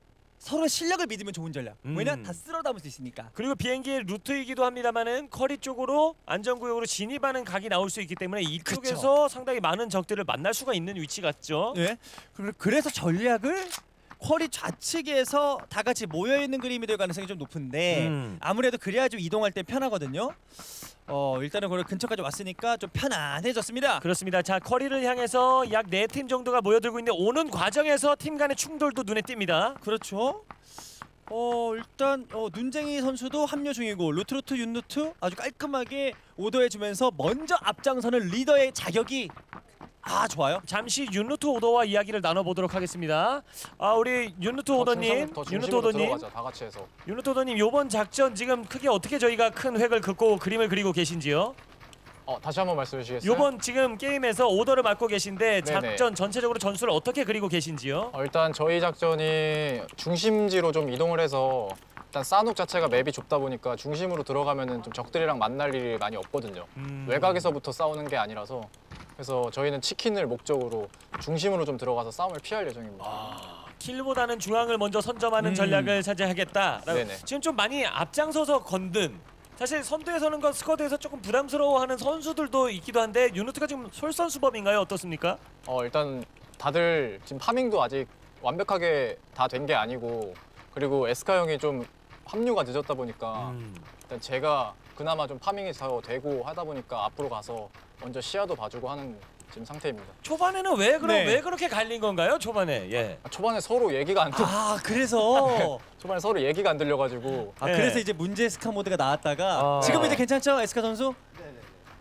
[SPEAKER 2] 서로 실력을 믿으면 좋은 전략.
[SPEAKER 1] 음.
[SPEAKER 2] 왜냐 다 쓸어 담을 수 있으니까.
[SPEAKER 1] 그리고 비행기의 루트이기도 합니다만은 커리 쪽으로 안전구역으로 진입하는 각이 나올 수 있기 때문에 이쪽에서 상당히 많은 적들을 만날 수가 있는 위치 같죠.
[SPEAKER 2] 네. 그- 그래서 전략을 쿼리 좌측에서 다 같이 모여 있는 그림이 될 가능성이 좀 높은데
[SPEAKER 1] 음.
[SPEAKER 2] 아무래도 그래야 좀 이동할 때 편하거든요. 어 일단은 그걸 근처까지 왔으니까 좀 편안해졌습니다.
[SPEAKER 1] 그렇습니다. 자 커리를 향해서 약 네 팀 정도가 모여들고 있는데 오는 과정에서 팀 간의 충돌도 눈에 띕니다.
[SPEAKER 2] 그렇죠. 어 일단 어, 눈쟁이 선수도 합류 중이고 루트루트 윤루트 아주 깔끔하게 오더해주면서 먼저 앞장서는 리더의 자격이 아 좋아요.
[SPEAKER 1] 잠시 윤루트 오더와 이야기를 나눠보도록 하겠습니다. 아 우리 윤루트 오더님,
[SPEAKER 4] 더
[SPEAKER 1] 윤루트
[SPEAKER 4] 중심으로
[SPEAKER 1] 오더님,
[SPEAKER 4] 들어가자 다 같이 해서.
[SPEAKER 1] 윤루트 오더님 요번 작전 지금 크게 어떻게 저희가 큰 획을 긋고 그림을 그리고 계신지요?
[SPEAKER 4] 어 다시 한번 말씀해 주시겠어요?
[SPEAKER 1] 요번 지금 게임에서 오더를 맡고 계신데
[SPEAKER 4] 네네.
[SPEAKER 1] 작전 전체적으로 전술을 어떻게 그리고 계신지요?
[SPEAKER 4] 어, 일단 저희 작전이 중심지로 좀 이동을 해서 일단 산옥 자체가 맵이 좁다 보니까 중심으로 들어가면은 좀 적들이랑 만날 일이 많이 없거든요.
[SPEAKER 1] 음.
[SPEAKER 4] 외곽에서부터 싸우는 게 아니라서 그래서 저희는 치킨을 목적으로 중심으로 좀 들어가서 싸움을 피할 예정입니다.
[SPEAKER 1] 킬보다는 중앙을 먼저 선점하는
[SPEAKER 2] 음.
[SPEAKER 1] 전략을 차지하겠다. 지금 좀 많이 앞장서서 건든 사실 선두에 서는 건 스쿼드에서 조금 부담스러워하는 선수들도 있기도 한데 유누트가 지금 솔선수범인가요? 어떻습니까?
[SPEAKER 4] 어 일단 다들 지금 파밍도 아직 완벽하게 다 된 게 아니고 그리고 에스카 형이 좀 합류가 늦었다 보니까
[SPEAKER 1] 음.
[SPEAKER 4] 일단 제가 그나마 좀 파밍이 더 되고 하다 보니까 앞으로 가서 먼저 시야도 봐주고 하는 지금 상태입니다.
[SPEAKER 1] 초반에는 왜 그럼
[SPEAKER 2] 네.
[SPEAKER 1] 왜 그렇게 갈린 건가요? 초반에 예.
[SPEAKER 4] 아, 초반에 서로 얘기가 안 들,
[SPEAKER 2] 아 그래서
[SPEAKER 4] 초반에 서로 얘기가 안 들려가지고
[SPEAKER 2] 아
[SPEAKER 1] 네.
[SPEAKER 2] 그래서 이제 문제 스카 모드가 나왔다가
[SPEAKER 1] 아.
[SPEAKER 2] 지금 이제 괜찮죠 에스카 선수?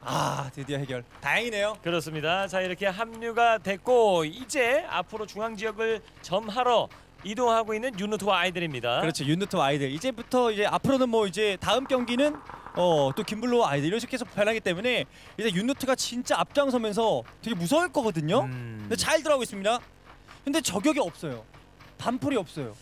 [SPEAKER 2] 아 드디어 해결. 다행이네요.
[SPEAKER 1] 그렇습니다. 자 이렇게 합류가 됐고 이제 앞으로 중앙 지역을 점하러 이동하고 있는 유누트와 아이들입니다.
[SPEAKER 2] 그렇죠 윤누트 아이들 이제부터 이제 앞으로는 뭐 이제 다음 경기는 어 또 김블루 아이들 이런 식으로 계속 변하기 때문에 이제 윤루트가 진짜 앞장서면서 되게 무서울 거거든요.
[SPEAKER 1] 음.
[SPEAKER 2] 근데 잘 들어가고 있습니다. 근데 저격이 없어요. 반풀이 없어요.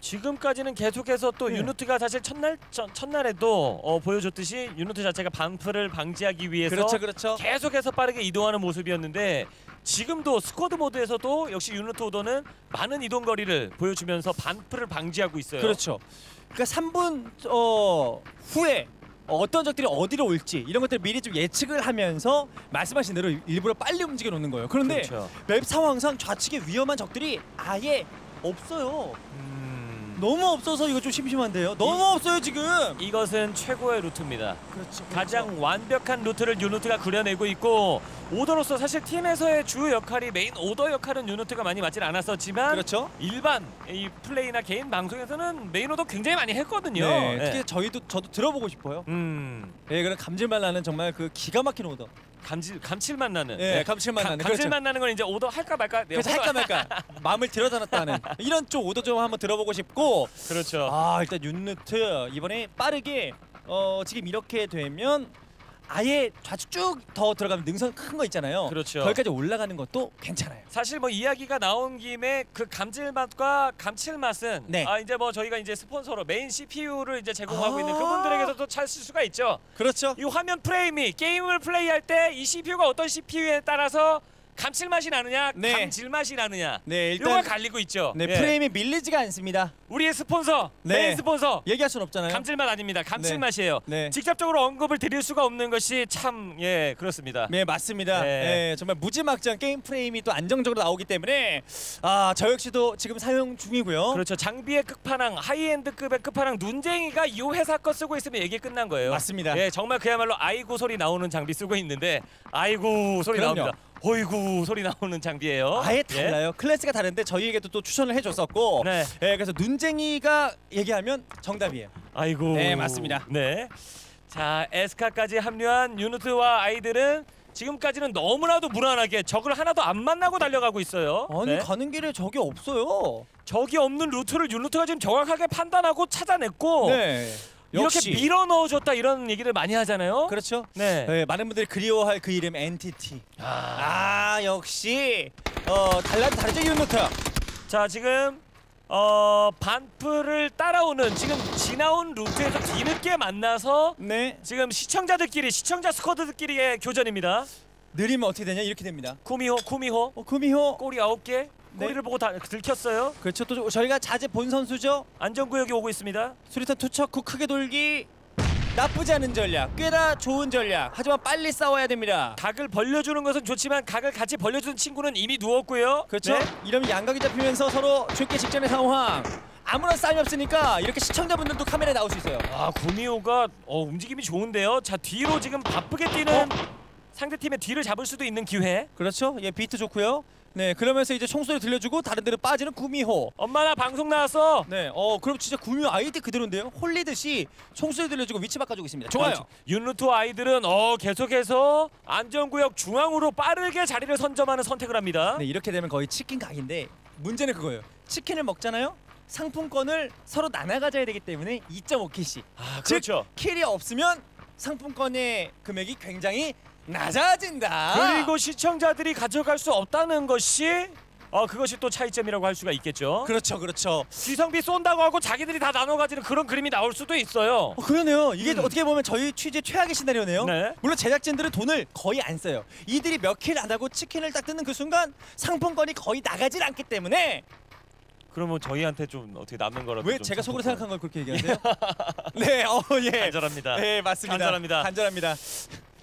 [SPEAKER 1] 지금까지는 계속해서 또
[SPEAKER 2] 네.
[SPEAKER 1] 윤루트가 사실 첫날 첫, 첫날에도 어, 보여줬듯이 윤루트 자체가 반프를 방지하기 위해서
[SPEAKER 2] 그렇죠, 그렇죠.
[SPEAKER 1] 계속해서 빠르게 이동하는 모습이었는데 지금도 squad 모드에서도 역시 윤루트 오더는 많은 이동 거리를 보여주면서 반프를 방지하고 있어요.
[SPEAKER 2] 그렇죠. 그러니까 3분 어, 후에 어떤 적들이 어디로 올지 이런 것들 을 미리 좀 예측을 하면서 말씀하신 대로 일부러 빨리 움직여 놓는 거예요. 그런데
[SPEAKER 1] 그렇죠.
[SPEAKER 2] map 상황상 좌측에 위험한 적들이 아예 없어요.
[SPEAKER 1] 음,
[SPEAKER 2] 너무 없어서 이거 좀 심심한데요. 너무 없어요 지금.
[SPEAKER 1] 이것은 최고의 루트입니다.
[SPEAKER 2] 그렇죠.
[SPEAKER 1] 가장 완벽한 루트를 윤루트가 그려내고 있고 오더로서 사실 팀에서의 주 역할이 메인 오더 역할은 윤루트가 많이 맞진 않았었지만
[SPEAKER 2] 그렇죠.
[SPEAKER 1] 일반 이 플레이나 개인 방송에서는 메인 오더 굉장히 많이 했거든요.
[SPEAKER 2] 네,
[SPEAKER 1] 네.
[SPEAKER 2] 특히 저희도 저도 들어보고 싶어요.
[SPEAKER 1] 음
[SPEAKER 2] 예, 그런 감질만 나는 정말 그 기가 막힌 오더.
[SPEAKER 1] 감질 감칠맛 나는.
[SPEAKER 2] 예, 감칠맛
[SPEAKER 1] 가-
[SPEAKER 2] 나는.
[SPEAKER 1] 감칠맛 나는 건 이제 오더 할까 말까. 네,
[SPEAKER 2] 그래서
[SPEAKER 1] 오더-
[SPEAKER 2] 할까 말까 마음을 들여다 놨다는 이런 쪽 오더 좀 한번 들어보고 싶고
[SPEAKER 1] 그렇죠.
[SPEAKER 2] 아 일단 윤루트 이번에 빠르게 어 지금 이렇게 되면 아예 좌측 쭉 더 들어가면 능선 큰 거 있잖아요.
[SPEAKER 1] 그렇죠.
[SPEAKER 2] 거기까지 올라가는 것도 괜찮아요.
[SPEAKER 1] 사실 뭐 이야기가 나온 김에 그 감칠맛과 감질맛은
[SPEAKER 2] 네.
[SPEAKER 1] 아 이제 뭐 저희가 이제 스폰서로 메인 CPU를 이제 제공하고
[SPEAKER 2] 아.
[SPEAKER 1] 있는 그분들에게서도 찾을 수가 있죠.
[SPEAKER 2] 그렇죠.
[SPEAKER 1] 이 화면 프레임이 게임을 플레이할 때 이 CPU가 어떤 CPU에 따라서 감칠맛이 나느냐,
[SPEAKER 2] 네.
[SPEAKER 1] 감질맛이 나느냐.
[SPEAKER 2] 네 일단
[SPEAKER 1] 갈리고 있죠.
[SPEAKER 2] 네
[SPEAKER 1] 예.
[SPEAKER 2] 프레임이 밀리지가 않습니다.
[SPEAKER 1] 우리의 스폰서,
[SPEAKER 2] 네.
[SPEAKER 1] 메인 스폰서.
[SPEAKER 2] 얘기할 순 없잖아요.
[SPEAKER 1] 감질맛 아닙니다. 감칠맛이에요.
[SPEAKER 2] 네.
[SPEAKER 1] 직접적으로 언급을 드릴 수가 없는 것이 참 예 그렇습니다.
[SPEAKER 2] 네 맞습니다.
[SPEAKER 1] 네.
[SPEAKER 2] 예, 정말 무지막지한 게임 프레임이 또 안정적으로 나오기 때문에 아저 역시도 지금 사용 중이고요.
[SPEAKER 1] 그렇죠. 장비의 끝판왕, high-end급의 끝판왕 눈쟁이가 이 회사 거 쓰고 있으면 얘기 끝난 거예요.
[SPEAKER 2] 맞습니다.
[SPEAKER 1] 예, 정말 그야말로 아이고 소리 나오는 장비 쓰고 있는데 아이고 소리
[SPEAKER 2] 그럼요.
[SPEAKER 1] 나옵니다. 어이구 소리 나오는 장비예요.
[SPEAKER 2] 아예
[SPEAKER 1] 예.
[SPEAKER 2] 달라요. 클래스가 다른데 저희에게도 또 추천을 해줬었고,
[SPEAKER 1] 네.
[SPEAKER 2] 예, 그래서 눈쟁이가 얘기하면 정답이에요.
[SPEAKER 1] 아이고.
[SPEAKER 2] 네, 맞습니다.
[SPEAKER 1] 네. 자, 에스카까지 합류한 윤루트와 아이들은 지금까지는 너무나도 무난하게 적을 하나도 안 만나고 달려가고 있어요.
[SPEAKER 2] 아니
[SPEAKER 1] 네.
[SPEAKER 2] 가는 길에 적이 없어요.
[SPEAKER 1] 적이 없는 루트를 윤루트가 지금 정확하게 판단하고 찾아냈고
[SPEAKER 2] 네,
[SPEAKER 1] 이렇게
[SPEAKER 2] 역시
[SPEAKER 1] 밀어 넣어줬다 이런 얘기를 많이 하잖아요.
[SPEAKER 2] 그렇죠.
[SPEAKER 1] 네.
[SPEAKER 2] 네, 많은 분들이 그리워할 그 이름 NTT. 아, 역시 어 달라도 다르죠 유노트.
[SPEAKER 1] 자 지금 어 반프를 따라오는 지금 지나온 루트에서 뒤늦게 만나서
[SPEAKER 2] 네,
[SPEAKER 1] 지금 시청자들끼리 시청자 스쿼드들끼리의 교전입니다.
[SPEAKER 2] 느리면 어떻게 되냐 이렇게 됩니다.
[SPEAKER 1] 쿠미호 쿠미호
[SPEAKER 2] 어, 구미호.
[SPEAKER 1] 꼬리 아홉 개
[SPEAKER 2] 네.
[SPEAKER 1] 꼬리를 보고 다 들켰어요.
[SPEAKER 2] 그렇죠. 또 저희가 자제 본 선수죠.
[SPEAKER 1] 안전구역이 오고 있습니다.
[SPEAKER 2] 수리탄 투척 후 크게 돌기. 나쁘지 않은 전략, 꽤나 좋은 전략. 하지만 빨리 싸워야 됩니다.
[SPEAKER 1] 각을 벌려주는 것은 좋지만 각을 같이 벌려주는 친구는 이미 누웠고요.
[SPEAKER 2] 그렇죠.
[SPEAKER 1] 네.
[SPEAKER 2] 이러면 양각이 잡히면서 서로 죽기 직전의 상황. 아무런 싸움이 없으니까 이렇게 시청자분들도 카메라에 나올 수 있어요.
[SPEAKER 1] 아 구미호가 어, 움직임이 좋은데요. 자 뒤로 지금 바쁘게 뛰는 상대 팀의 뒤를 잡을 수도 있는 기회.
[SPEAKER 2] 그렇죠. 예, 비트 좋고요. 네, 그러면서 이제 총소리 들려주고 다른 데로 빠지는 구미호.
[SPEAKER 1] 엄마 나 방송 나왔어.
[SPEAKER 2] 네, 어 그럼 진짜 구미호 아이디 그대로인데요. 홀리듯이 총소리 들려주고 위치 바꿔주고 있습니다. 좋아요.
[SPEAKER 1] 그렇죠. 윤루트 아이들은 어 계속해서 안전구역 중앙으로 빠르게 자리를 선점하는 선택을 합니다.
[SPEAKER 2] 네, 이렇게 되면 거의 치킨 각인데 문제는 그거예요. 치킨을 먹잖아요. 상품권을 서로 나눠 가져야 되기 때문에 2.5 kill씩.
[SPEAKER 1] 아,
[SPEAKER 2] 즉
[SPEAKER 1] 그렇죠.
[SPEAKER 2] kill이 없으면 상품권의 금액이 굉장히 낮아진다.
[SPEAKER 1] 그리고 시청자들이 가져갈 수 없다는 것이 어 그것이 또 차이점이라고 할 수가 있겠죠.
[SPEAKER 2] 그렇죠, 그렇죠.
[SPEAKER 1] 지성비 쏜다고 하고 자기들이 다 나눠 가지는 그런 그림이 나올 수도 있어요.
[SPEAKER 2] 어, 그러네요. 이게
[SPEAKER 1] 음.
[SPEAKER 2] 어떻게 보면 저희 취재 최악의 시나리오네요.
[SPEAKER 1] 네.
[SPEAKER 2] 물론 제작진들은 돈을 거의 안 써요. 이들이 몇 kill 안 하고 치킨을 딱 뜯는 그 순간 상품권이 거의 나가질 않기 때문에
[SPEAKER 1] 그러면 저희한테 좀 어떻게 남는 거라도 왜좀
[SPEAKER 2] 제가 속으로
[SPEAKER 1] 좀
[SPEAKER 2] 생각한 걸 그렇게 얘기하세요? 네, 어 예.
[SPEAKER 1] 간절합니다.
[SPEAKER 2] 네, 맞습니다.
[SPEAKER 1] 간절합니다.
[SPEAKER 2] 간절합니다.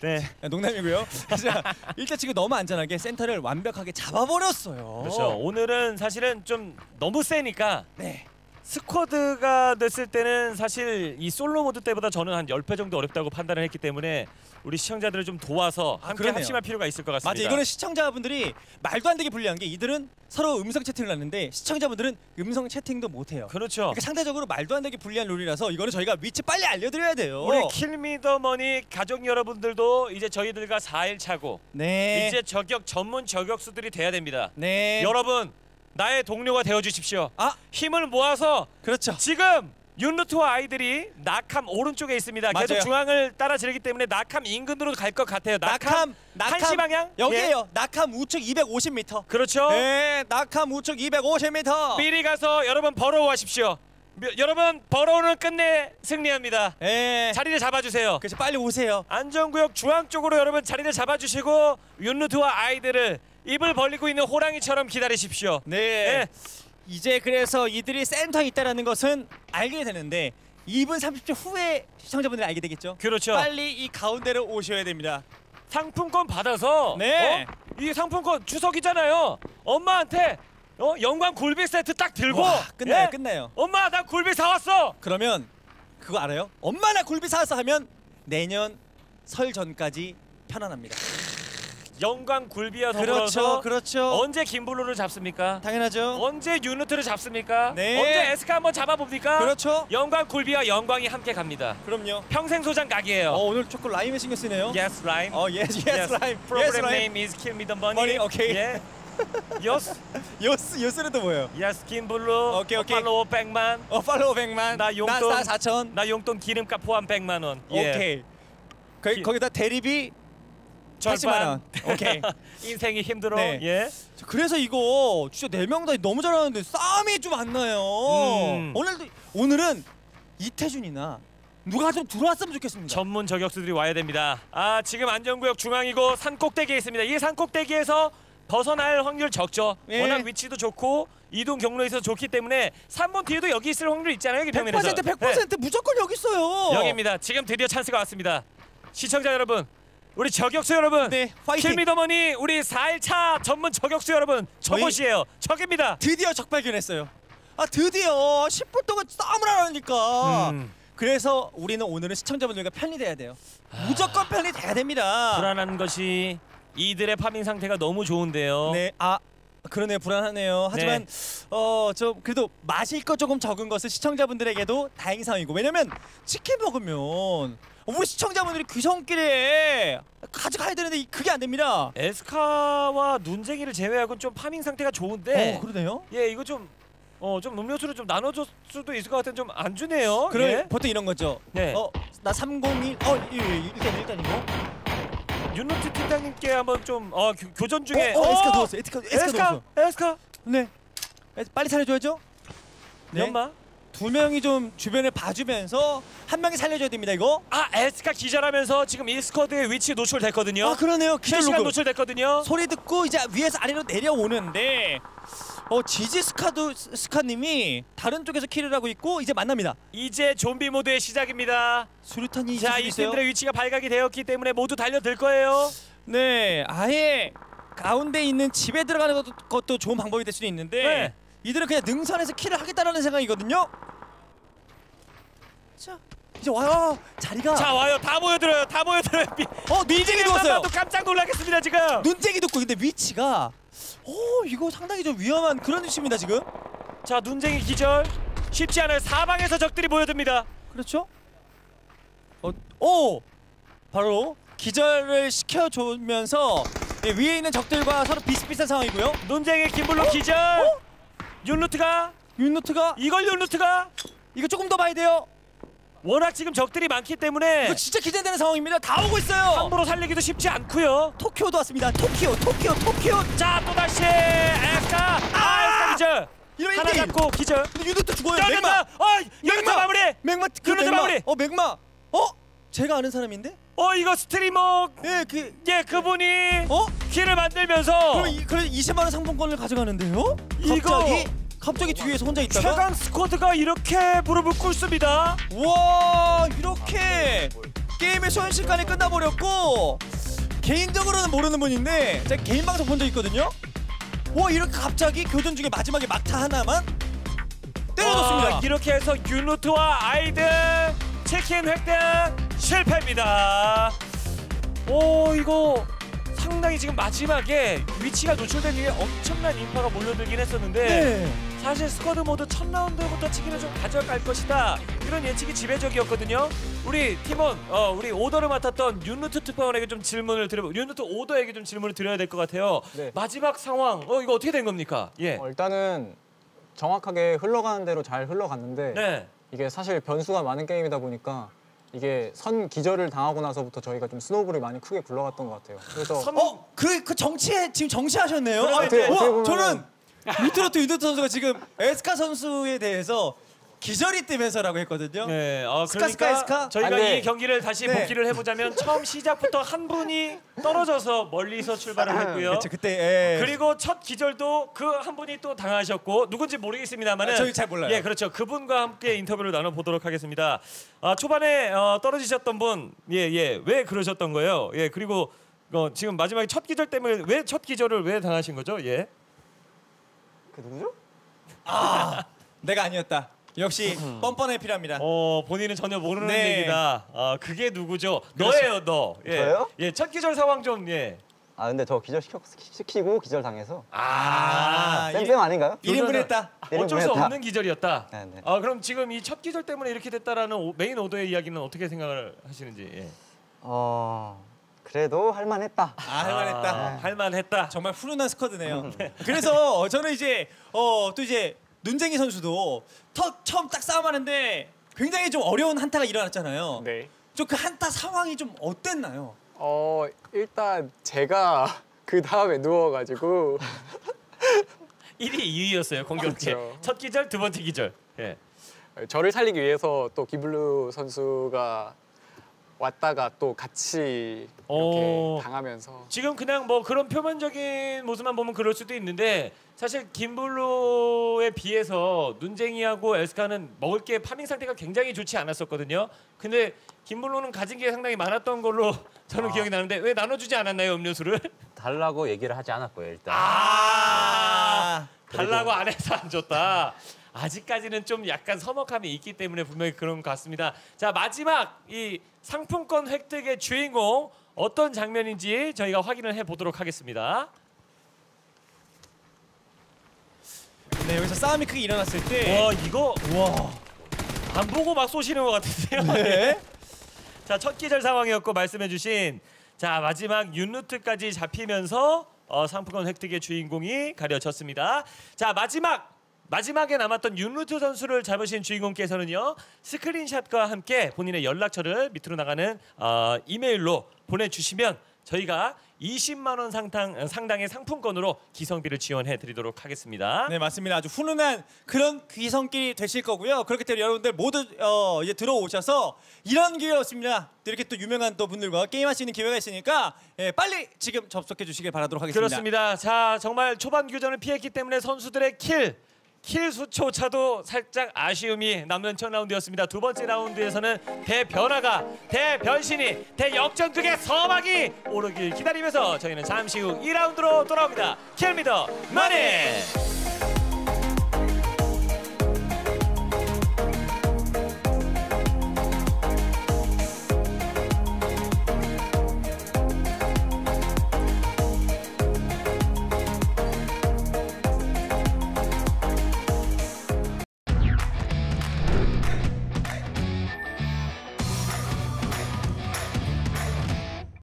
[SPEAKER 1] 네.
[SPEAKER 2] 아, 농담이고요. 자, 일단 지금 너무 안전하게 센터를 완벽하게 잡아버렸어요.
[SPEAKER 1] 그렇죠. 오늘은 사실은 좀 너무 세니까
[SPEAKER 2] 네.
[SPEAKER 1] 스쿼드가 됐을 때는 사실 이 솔로 모드 때보다 저는 한 10배 정도 어렵다고 판단을 했기 때문에 우리 시청자들을 좀 도와서 함께
[SPEAKER 2] 그러네요.
[SPEAKER 1] 합심할 필요가 있을 것 같습니다.
[SPEAKER 2] 맞아 이거는 시청자분들이 말도 안 되게 불리한 게 이들은 서로 음성 채팅을 하는데 시청자분들은 음성 채팅도 못 해요.
[SPEAKER 1] 그렇죠.
[SPEAKER 2] 그러니까 상대적으로 말도 안 되게 불리한 룰이라서 이거는 저희가 위치 빨리 알려드려야 돼요.
[SPEAKER 1] 우리 킬미더머니 가족 여러분들도 이제 저희들과 4일 차고
[SPEAKER 2] 네.
[SPEAKER 1] 이제 저격 전문 저격수들이 돼야 됩니다.
[SPEAKER 2] 네.
[SPEAKER 1] 여러분 나의 동료가 되어 주십시오.
[SPEAKER 2] 아
[SPEAKER 1] 힘을 모아서
[SPEAKER 2] 그렇죠.
[SPEAKER 1] 지금 윤루트와 아이들이 낙함 오른쪽에 있습니다. 계속
[SPEAKER 2] 맞아요.
[SPEAKER 1] 중앙을 따라 지르기 때문에 낙함 인근으로 갈 것 같아요. 낙함,
[SPEAKER 2] 낙함
[SPEAKER 1] 한시 방향
[SPEAKER 2] 여기에요. 낙함 우측 250m.
[SPEAKER 1] 그렇죠.
[SPEAKER 2] 네, 낙함 우측 250m.
[SPEAKER 1] 미리 가서 여러분 벌어오십시오. 여러분 벌어오는 끝내 승리합니다.
[SPEAKER 2] 네.
[SPEAKER 1] 자리를 잡아주세요.
[SPEAKER 2] 그래서 빨리 오세요.
[SPEAKER 1] 안전구역 중앙 쪽으로 여러분 자리를 잡아주시고 윤루트와 아이들을 입을 벌리고 있는 호랑이처럼 기다리십시오.
[SPEAKER 2] 네.
[SPEAKER 1] 네.
[SPEAKER 2] 이제 그래서 이들이 센터에 있다라는 것은 알게 되는데 2분 30초 후에 시청자분들이 알게 되겠죠.
[SPEAKER 1] 그렇죠.
[SPEAKER 2] 빨리 이 가운데로 오셔야 됩니다.
[SPEAKER 1] 상품권 받아서
[SPEAKER 2] 네.
[SPEAKER 1] 어? 이 상품권 추석이잖아요. 엄마한테 어? 영광 굴비 세트 딱 들고
[SPEAKER 2] 와, 끝나요,
[SPEAKER 1] 예?
[SPEAKER 2] 끝나요.
[SPEAKER 1] 엄마 나 굴비 사왔어.
[SPEAKER 2] 그러면 그거 알아요? 엄마 나 굴비 사왔어 하면 내년 설 전까지 편안합니다.
[SPEAKER 1] 영광 굴비와
[SPEAKER 2] 그렇죠,
[SPEAKER 1] 더불어서
[SPEAKER 2] 그렇죠.
[SPEAKER 1] 언제 김블루를 잡습니까?
[SPEAKER 2] 당연하죠.
[SPEAKER 1] 언제 유니트를 잡습니까?
[SPEAKER 2] 네.
[SPEAKER 1] 언제 에스카 한번 잡아봅니까?
[SPEAKER 2] 그렇죠.
[SPEAKER 1] 영광 굴비와 영광이 함께 갑니다.
[SPEAKER 2] 그럼요.
[SPEAKER 1] 평생 소장 각이에요.
[SPEAKER 2] 어, 오늘 조금 라임에 신경 쓰네요.
[SPEAKER 1] Yes, Ryan.
[SPEAKER 2] 어, yes, yes, 라임.
[SPEAKER 1] Program
[SPEAKER 2] yes,
[SPEAKER 1] name is Kill Me the Money.
[SPEAKER 2] Money, okay.
[SPEAKER 1] Yeah. Yes,
[SPEAKER 2] 요스, 요스는 또 뭐예요?
[SPEAKER 1] yes, 김블루.
[SPEAKER 2] 오케이, 오케이.
[SPEAKER 1] 팔로워 100만.
[SPEAKER 2] 어, 팔로우 100만.
[SPEAKER 1] 나 용돈.
[SPEAKER 2] 나 4천.
[SPEAKER 1] 나 용돈 기름값 포함 100만 원. 예.
[SPEAKER 2] 오케이. 거,
[SPEAKER 1] 기-
[SPEAKER 2] 거기다 대리비 80만 원. 오케이.
[SPEAKER 1] 인생이 힘들어.
[SPEAKER 2] 네.
[SPEAKER 1] 예.
[SPEAKER 2] 자, 그래서 이거 진짜 네 명 다 너무 잘하는데 싸움이 좀 안 나요.
[SPEAKER 1] 음.
[SPEAKER 2] 오늘도 오늘은 이태준이나 누가 좀 들어왔으면 좋겠습니다.
[SPEAKER 1] 전문 저격수들이 와야 됩니다. 아 지금 안전구역 중앙이고 산 꼭대기에 있습니다. 이 산 꼭대기에서 벗어날 확률 적죠.
[SPEAKER 2] 예.
[SPEAKER 1] 워낙 위치도 좋고 이동 경로에 있어서 좋기 때문에 3번 뒤에도 여기 있을 확률 있잖아요.
[SPEAKER 2] 100%
[SPEAKER 1] 김평민에서.
[SPEAKER 2] 100% 무조건 여기 있어요.
[SPEAKER 1] 네, 여기입니다. 지금 드디어 찬스가 왔습니다. 시청자 여러분, 우리 저격수 여러분,
[SPEAKER 2] 네, 화이팅.
[SPEAKER 1] 킬미더머니 우리 4일차 전문 저격수 여러분, 저곳이에요. 적입니다.
[SPEAKER 2] 드디어 적 발견했어요. 아 드디어 10분 동안 싸움을 안 하니까.
[SPEAKER 1] 음.
[SPEAKER 2] 그래서 우리는 오늘은 시청자분들과 편이 돼야 돼요. 무조건 편이 돼야 됩니다.
[SPEAKER 1] 불안한 것이 이들의 파밍 상태가 너무 좋은데요.
[SPEAKER 2] 네, 아 그러네요, 불안하네요. 하지만 어좀 그래도 마실 거 조금 적은 것은 시청자분들에게도 다행 상이고 왜냐면 치킨 먹으면 우리 시청자분들이 귀성길에 가져가야 되는데 이- 그게 안 됩니다.
[SPEAKER 1] 에스카와 눈쟁이를 제외하고는 좀 파밍 상태가 좋은데
[SPEAKER 2] 어 그러네요.
[SPEAKER 1] 예 이거 좀 어, 좀 음료수를 좀 나눠줄 수도 있을 것 같은데 좀안 주네요.
[SPEAKER 2] 그럼
[SPEAKER 1] 예.
[SPEAKER 2] 보통 이런 거죠.
[SPEAKER 1] 네.
[SPEAKER 2] 어 나 301. 어 예, 예, 일단 일단 이거.
[SPEAKER 1] 윤루트 팀장님께 한번 좀 어, 교, 교전 중에
[SPEAKER 2] 어, 어, 에스카 누웠어. 에스카 에스카
[SPEAKER 1] 에스카
[SPEAKER 2] 누웠어.
[SPEAKER 1] 에스카
[SPEAKER 2] 네. 에, 빨리 살려줘야죠. 네.
[SPEAKER 1] 연막
[SPEAKER 2] 두 명이 좀 주변을 봐주면서 한 명이 살려줘야 됩니다. 이거.
[SPEAKER 1] 아 에스카 기절하면서 지금 이 squad의 위치 노출됐거든요.
[SPEAKER 2] 아 그러네요. 기절
[SPEAKER 1] 실시간
[SPEAKER 2] 로그.
[SPEAKER 1] 노출됐거든요.
[SPEAKER 2] 소리 듣고 이제 위에서 아래로 내려오는데 어 지지 스카도 스카님이 다른 쪽에서 kill을 하고 있고 이제 만납니다.
[SPEAKER 1] 이제 좀비 모드의 시작입니다.
[SPEAKER 2] 수류탄이
[SPEAKER 1] 자,
[SPEAKER 2] 있을
[SPEAKER 1] 이
[SPEAKER 2] 수도 있어요.
[SPEAKER 1] 팀들의 위치가 발각이 되었기 때문에 모두 달려들 거예요.
[SPEAKER 2] 네, 아예 가운데 있는 집에 들어가는 것도, 것도 좋은 방법이 될 수도 있는데
[SPEAKER 1] 네.
[SPEAKER 2] 이들은 그냥 능선에서 킬을 하겠다라는 생각이거든요. 자, 이제 와요. 자리가
[SPEAKER 1] 자, 와요. 다 모여들어요. 다 모여들어요. 미-
[SPEAKER 2] 어 눈쟁이 누웠어요.
[SPEAKER 1] 또 깜짝 놀라겠습니다, 지금.
[SPEAKER 2] 눈쟁이 듣고 근데 위치가 오 이거 상당히 좀 위험한 그런 위치입니다 지금.
[SPEAKER 1] 자 눈쟁이 기절 쉽지 않아요. 사방에서 적들이 모여듭니다.
[SPEAKER 2] 그렇죠? 어, 오 바로 기절을 시켜주면서 예, 위에 있는 적들과 서로 비슷비슷한 상황이고요.
[SPEAKER 1] 눈쟁이 김블루 기절. 윤루트가
[SPEAKER 2] 윤노트가
[SPEAKER 1] 이걸 윤루트가
[SPEAKER 2] 이거 조금 더 봐야 돼요.
[SPEAKER 1] 워낙 지금 적들이 많기 때문에
[SPEAKER 2] 이거 진짜 기대되는 상황입니다. 다 오고 있어요.
[SPEAKER 1] 함부로 살리기도 쉽지 않고요.
[SPEAKER 2] 토키오도 왔습니다. 토키오, 토키오, 토키오.
[SPEAKER 1] 자 또 다시 에스카 아 에스카 기절
[SPEAKER 2] 이러면
[SPEAKER 1] 하나
[SPEAKER 2] 1대1.
[SPEAKER 1] 잡고 기절
[SPEAKER 2] 근데 윤노트 죽어요.
[SPEAKER 1] 자,
[SPEAKER 2] 맥마.
[SPEAKER 1] 자, 어 여기서 마무리
[SPEAKER 2] 맥마. 그 맥마.
[SPEAKER 1] 마무리.
[SPEAKER 2] 어 맥마. 어? 제가 아는 사람인데?
[SPEAKER 1] 어 이거 스트리머
[SPEAKER 2] 예,
[SPEAKER 1] 그예 그분이
[SPEAKER 2] 어?
[SPEAKER 1] 키를 만들면서
[SPEAKER 2] 그럼 이, 그래 20만 원 상품권을 가져가는데요?
[SPEAKER 1] 이거-
[SPEAKER 2] 갑자기 갑자기 뒤에서 혼자 있다가
[SPEAKER 1] 최강 스쿼드가 이렇게 무릎을 꿇습니다
[SPEAKER 2] 와 이렇게 게임의 순식간에 끝나버렸고 개인적으로는 모르는 분인데 제가 개인 방송 본 적 있거든요. 와 이렇게 갑자기 교전 중에 마지막에 막타 하나만 때려줬습니다.
[SPEAKER 1] 어, 이렇게 해서 윤루트와 아이들 치킨 획득 실패입니다 오 이거 상당히 지금 마지막에 위치가 노출된 이후에 엄청난 인파가 몰려들긴 했었는데
[SPEAKER 2] 네.
[SPEAKER 1] 사실 squad 모드 첫 라운드부터 치킨을 좀 가져갈 것이다 이런 예측이 지배적이었거든요. 우리 팀원, 어, 우리 오더를 맡았던 윤루트 특파원에게 좀 질문을 드려, 윤루트 오더에게 좀 질문을 드려야 될 것 같아요.
[SPEAKER 4] 네.
[SPEAKER 1] 마지막 상황, 어 이거 어떻게 된 겁니까? 예,
[SPEAKER 4] 어, 일단은 정확하게 흘러가는 대로 잘 흘러갔는데
[SPEAKER 1] 네,
[SPEAKER 4] 이게 사실 변수가 많은 게임이다 보니까 이게 선 기절을 당하고 나서부터 저희가 좀 snowball이 많이 크게 굴러갔던 것 같아요. 그래서
[SPEAKER 1] 선-
[SPEAKER 2] 어, 그, 그 정치에 지금 정치하셨네요. 아,
[SPEAKER 4] 어떻게 보면은-
[SPEAKER 2] 저는 루트로트 윤루트 선수가 지금 에스카 선수에 대해서 기절이 뜨면서라고 했거든요.
[SPEAKER 1] 네, 어,
[SPEAKER 2] 스카,
[SPEAKER 1] 그러니까
[SPEAKER 2] 스카, 스카?
[SPEAKER 1] 저희가
[SPEAKER 4] 아, 네.
[SPEAKER 1] 이 경기를 다시
[SPEAKER 2] 네.
[SPEAKER 1] 복기를 해보자면 처음 시작부터 한 분이 떨어져서 멀리서 출발을 했고요.
[SPEAKER 2] 그렇죠. 그때 예.
[SPEAKER 1] 그리고 첫 기절도 그 한 분이 또 당하셨고 누군지 모르겠습니다만은
[SPEAKER 2] 아, 저희 잘 몰라요.
[SPEAKER 1] 예, 그렇죠. 그분과 함께 인터뷰를 나눠 보도록 하겠습니다. 아, 초반에 어, 떨어지셨던 분, 예, 예, 왜 그러셨던 거예요? 예, 그리고 어, 지금 마지막에 첫 기절 때문에 왜 첫 기절을 왜 당하신 거죠? 예.
[SPEAKER 3] 그 누구죠?
[SPEAKER 2] 내가 아니었다. 역시 뻔뻔해 필요합니다.
[SPEAKER 1] 어, 본인은 전혀 모르는
[SPEAKER 2] 네.
[SPEAKER 1] 얘기다. 아, 그게 누구죠? 너예요, 너. 예.
[SPEAKER 3] 저요?
[SPEAKER 1] 예, 첫 기절 상황 좀 예.
[SPEAKER 3] 아 근데 저 기절 시켜, 시키고 기절 당해서
[SPEAKER 1] 아, 이-
[SPEAKER 3] 쌤쌤 아닌가요?
[SPEAKER 2] 일인분 했다.
[SPEAKER 1] 어쩔 수 없는 기절이었다.
[SPEAKER 3] 네, 네.
[SPEAKER 1] 아 그럼 지금 이 첫 기절 때문에 이렇게 됐다라는 오- 메인 오더의 이야기는 어떻게 생각을 하시는지. 예.
[SPEAKER 3] 어 그래도 할만했다.
[SPEAKER 2] 아, 할만했다.
[SPEAKER 1] 아, 할만했다.
[SPEAKER 2] 정말 훈훈한 스쿼드네요. 그래서 저는 이제 어, 또 이제 눈쟁이 선수도 터, 처음 딱 싸움하는데 굉장히 좀 어려운 한타가 일어났잖아요.
[SPEAKER 6] 네.
[SPEAKER 2] 좀 그 한타 상황이 좀 어땠나요?
[SPEAKER 6] 어 일단 제가 그 다음에 누워가지고
[SPEAKER 1] 1위, 2위였어요 공격체.
[SPEAKER 6] 그렇죠.
[SPEAKER 1] 첫 기절, 두 번째 기절. 예.
[SPEAKER 6] 저를 살리기 위해서 또 기블루 선수가 왔다가 또 같이 이렇게
[SPEAKER 1] 오.
[SPEAKER 6] 당하면서
[SPEAKER 1] 지금 그냥 뭐 그런 표면적인 모습만 보면 그럴 수도 있는데 사실 김블루에 비해서 눈쟁이하고 에스카는 먹을 게 파밍 상태가 굉장히 좋지 않았었거든요. 근데 김블루는 가진 게 상당히 많았던 걸로 저는 기억이 나는데 왜 나눠주지 않았나요 음료수를?
[SPEAKER 5] 달라고 얘기를 하지 않았고요 일단.
[SPEAKER 1] 아 달라고 안 해서 안 줬다. 아직까지는 좀 약간 서먹함이 있기 때문에 분명히 그런 것 같습니다. 자 마지막 이 상품권 획득의 주인공 어떤 장면인지 저희가 확인을 해 보도록 하겠습니다.
[SPEAKER 2] 네 여기서 싸움이 크게 일어났을 때
[SPEAKER 1] 와 이거
[SPEAKER 2] 와.
[SPEAKER 1] 안 보고 막 쏘시는 것 같은데요.
[SPEAKER 2] 네.
[SPEAKER 1] 자첫 기절 상황이었고 말씀해주신 자 마지막 윤루트까지 잡히면서 어, 상품권 획득의 주인공이 가려졌습니다. 자 마지막 마지막에 남았던 윤루트 선수를 잡으신 주인공께서는요 스크린샷과 함께 본인의 연락처를 밑으로 나가는 어, 이메일로 보내주시면 저희가 20만 원 상당 상당의 상품권으로 기성비를 지원해 드리도록 하겠습니다.
[SPEAKER 2] 네 맞습니다. 아주 훈훈한 그런 귀성길이 되실 거고요. 그렇기 때문에 여러분들 모두 어, 이제 들어오셔서 이런 기회였습니다. 또 이렇게 또 유명한 또 분들과 게임할 수 있는 기회가 있으니까 예, 빨리 지금 접속해 주시길 바라도록 하겠습니다.
[SPEAKER 1] 그렇습니다. 자 정말 초반 교전을 피했기 때문에 선수들의 킬. kill 수조차도 살짝 아쉬움이 남는 첫 라운드였습니다. 두 번째 라운드에서는 대변화가 대변신이 대역전극의 서막이 오르길 기다리면서 저희는 잠시 후 2라운드로 돌아옵니다. 킬미더 머니